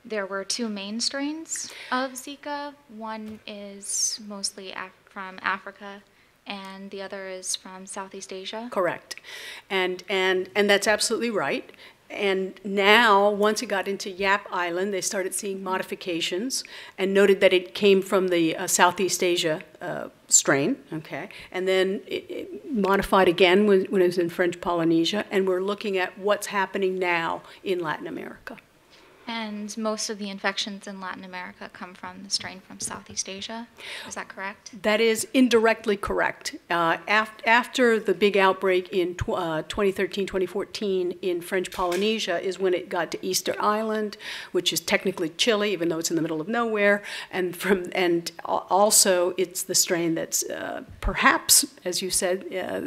there were two main strains of Zika. One is mostly af from Africa, and the other is from Southeast Asia. Correct, and and and that's absolutely right. And now, once it got into Yap Island, they started seeing modifications and noted that it came from the uh, Southeast Asia uh, strain, okay? And then it, it modified again when, when it was in French Polynesia, and we're looking at what's happening now in Latin America. And most of the infections in Latin America come from the strain from Southeast Asia. Is that correct? That is indirectly correct. Uh, af after the big outbreak in tw uh, 2013 2014 in French Polynesia is when it got to Easter Island, which is technically Chile, even though it's in the middle of nowhere. And, from, and also, it's the strain that's uh, perhaps, as you said, uh,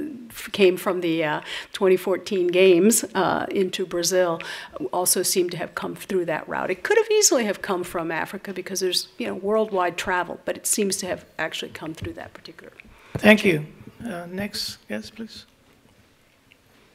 came from the uh, 2014 games uh, into Brazil, also seemed to have come through that route. It could have easily have come from Africa because there's you know worldwide travel, but it seems to have actually come through that particular. Thank you. Uh, next, yes, please.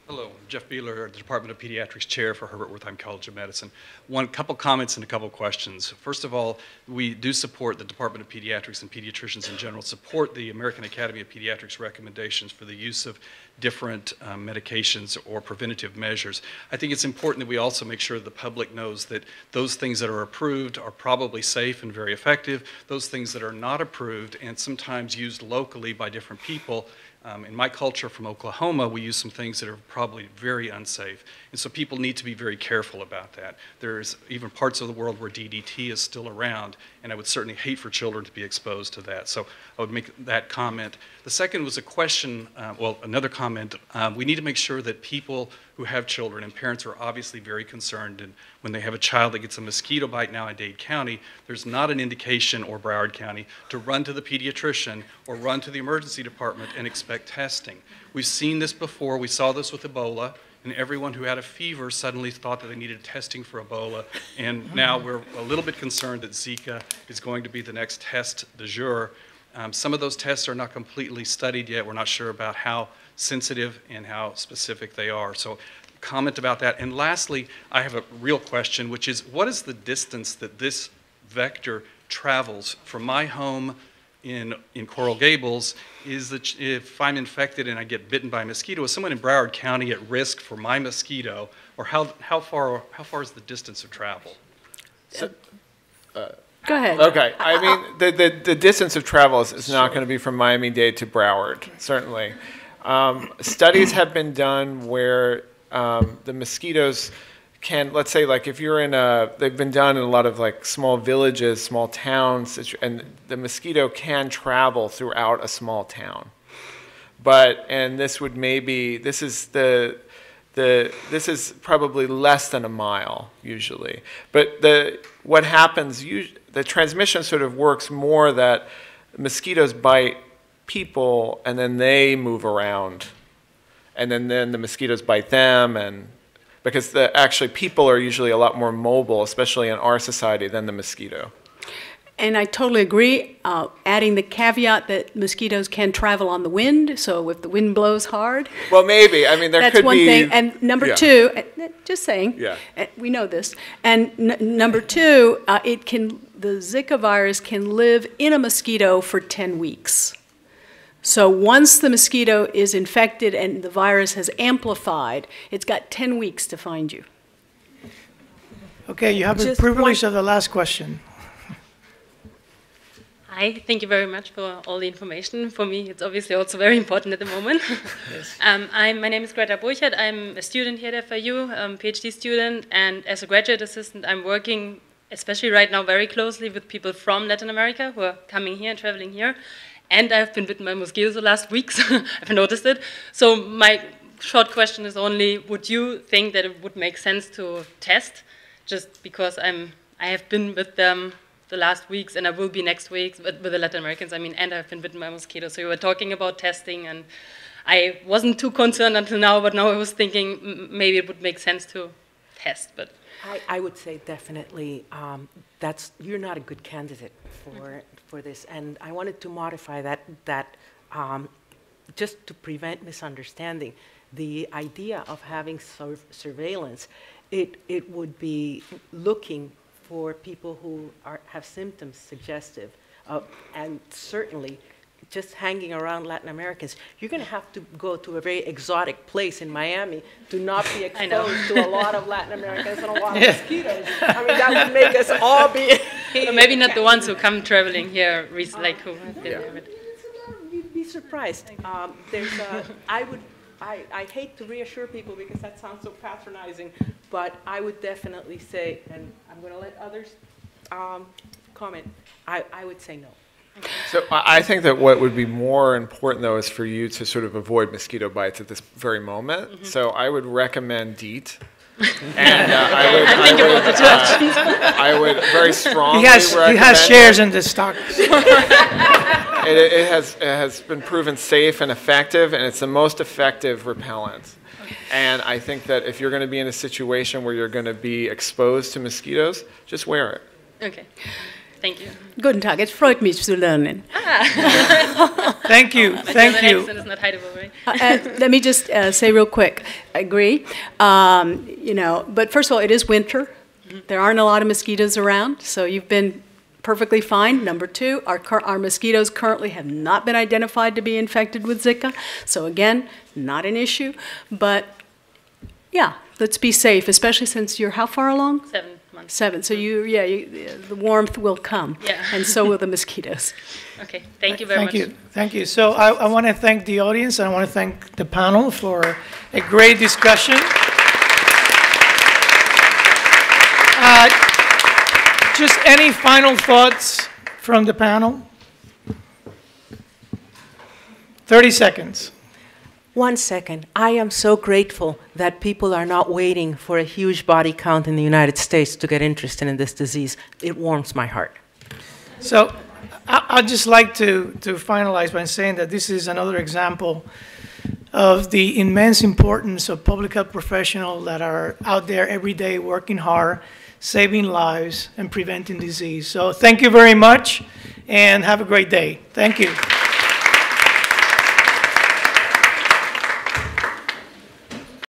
Hello, I'm Jeff Beeler, the Department of Pediatrics Chair for Herbert Wertheim College of Medicine. One couple comments and a couple questions. First of all, we do support the Department of Pediatrics and pediatricians in general support the American Academy of Pediatrics recommendations for the use of different um, medications or preventative measures. I think it's important that we also make sure the public knows that those things that are approved are probably safe and very effective. Those things that are not approved and sometimes used locally by different people um, in my culture from Oklahoma, we use some things that are probably very unsafe. And so people need to be very careful about that. There's even parts of the world where DDT is still around, and I would certainly hate for children to be exposed to that. So I would make that comment. The second was a question, uh, well, another comment. Um, we need to make sure that people who have children, and parents are obviously very concerned, and when they have a child that gets a mosquito bite now in Dade County, there's not an indication, or Broward County, to run to the pediatrician or run to the emergency department and expect testing. We've seen this before. We saw this with Ebola and everyone who had a fever suddenly thought that they needed testing for Ebola. And now we're a little bit concerned that Zika is going to be the next test de jour. Um, some of those tests are not completely studied yet. We're not sure about how sensitive and how specific they are. So comment about that. And lastly, I have a real question, which is what is the distance that this vector travels from my home in, in Coral Gables is that if I'm infected and I get bitten by a mosquito, is someone in Broward County at risk for my mosquito, or how, how, far, how far is the distance of travel? So, uh, Go ahead. Okay, I mean, the, the, the distance of travel is, is not going to be from Miami-Dade to Broward, certainly. Um, studies have been done where um, the mosquitoes can, let's say, like if you're in a, they've been done in a lot of like small villages, small towns, and the mosquito can travel throughout a small town. But, and this would maybe, this is the, the, this is probably less than a mile usually. But the, what happens, you the transmission sort of works more that mosquitoes bite people and then they move around. And then, then the mosquitoes bite them and because the, actually people are usually a lot more mobile, especially in our society, than the mosquito. And I totally agree, uh, adding the caveat that mosquitoes can travel on the wind, so if the wind blows hard. Well, maybe. I mean, there that's could one be. thing. And number yeah. two, uh, just saying, Yeah. uh, we know this. And number two, uh, it can the Zika virus can live in a mosquito for 10 weeks. So once the mosquito is infected and the virus has amplified, it's got 10 weeks to find you. Okay, you have the privilege of the last question. Hi, thank you very much for all the information. For me, it's obviously also very important at the moment. Yes. (laughs) um, I'm, my name is Greta Burchert. I'm a student here at FIU, I'm a PhD student, and as a graduate assistant, I'm working, especially right now, very closely with people from Latin America who are coming here and traveling here. And I've been bitten by mosquitoes the last weeks. (laughs) I've noticed it. So my short question is only: Would you think that it would make sense to test, just because I'm I have been with them the last weeks, and I will be next week with, with the Latin Americans. I mean, and I've been bitten by mosquitoes. So you were talking about testing, and I wasn't too concerned until now, but now I was thinking maybe it would make sense to test. But I, I would say definitely um, that's you're not a good candidate for for this, and I wanted to modify that that um, just to prevent misunderstanding. The idea of having sur- surveillance, it it would be looking for people who are, have symptoms suggestive, uh, and certainly just hanging around Latin Americans, you're going to have to go to a very exotic place in Miami to not be (laughs) exposed to a lot of Latin Americans and a lot of (laughs) mosquitoes. I mean, that would make us all be. Or maybe not the ones who come traveling here, rec- like who have Yeah. there. You'd be surprised. Um, there's a, I would, I, I hate to reassure people because that sounds so patronizing, but I would definitely say, and I'm going to let others um, comment, I, I would say no. So I I think that what would be more important, though, is for you to sort of avoid mosquito bites at this very moment. Mm-hmm. So I would recommend DEET. And uh, I would, I think I would, about the two uh. I would very (laughs) strongly He has, he has shares in the stock. (laughs) It, it has it has been proven safe and effective, and it's the most effective repellent. And I think that if you're going to be in a situation where you're going to be exposed to mosquitoes, just wear it. Okay, thank you. Guten Tag, es freut mich zu lernen. (laughs) Thank you, My thank you. accent is not hideable, right? Uh, uh, let me just uh, say real quick, I agree. Um, you know, but first of all, it is winter. There aren't a lot of mosquitoes around, so you've been perfectly fine. Number two, our, cur- our mosquitoes currently have not been identified to be infected with Zika. So again, not an issue. But yeah, let's be safe, especially since you're how far along? Seven months. Seven. So you, yeah, you, the warmth will come, Yeah. and so will the mosquitoes. (laughs) Okay, thank you very Thank much. Thank you, thank you. So I, I want to thank the audience, and I want to thank the panel for a great discussion. Uh, Just any final thoughts from the panel? 30 seconds. One second. I am so grateful that people are not waiting for a huge body count in the United States to get interested in this disease. It warms my heart. So I'd just like to, to finalize by saying that this is another example of the immense importance of public health professionals that are out there every day working hard, saving lives, and preventing disease. So thank you very much, and have a great day. Thank you.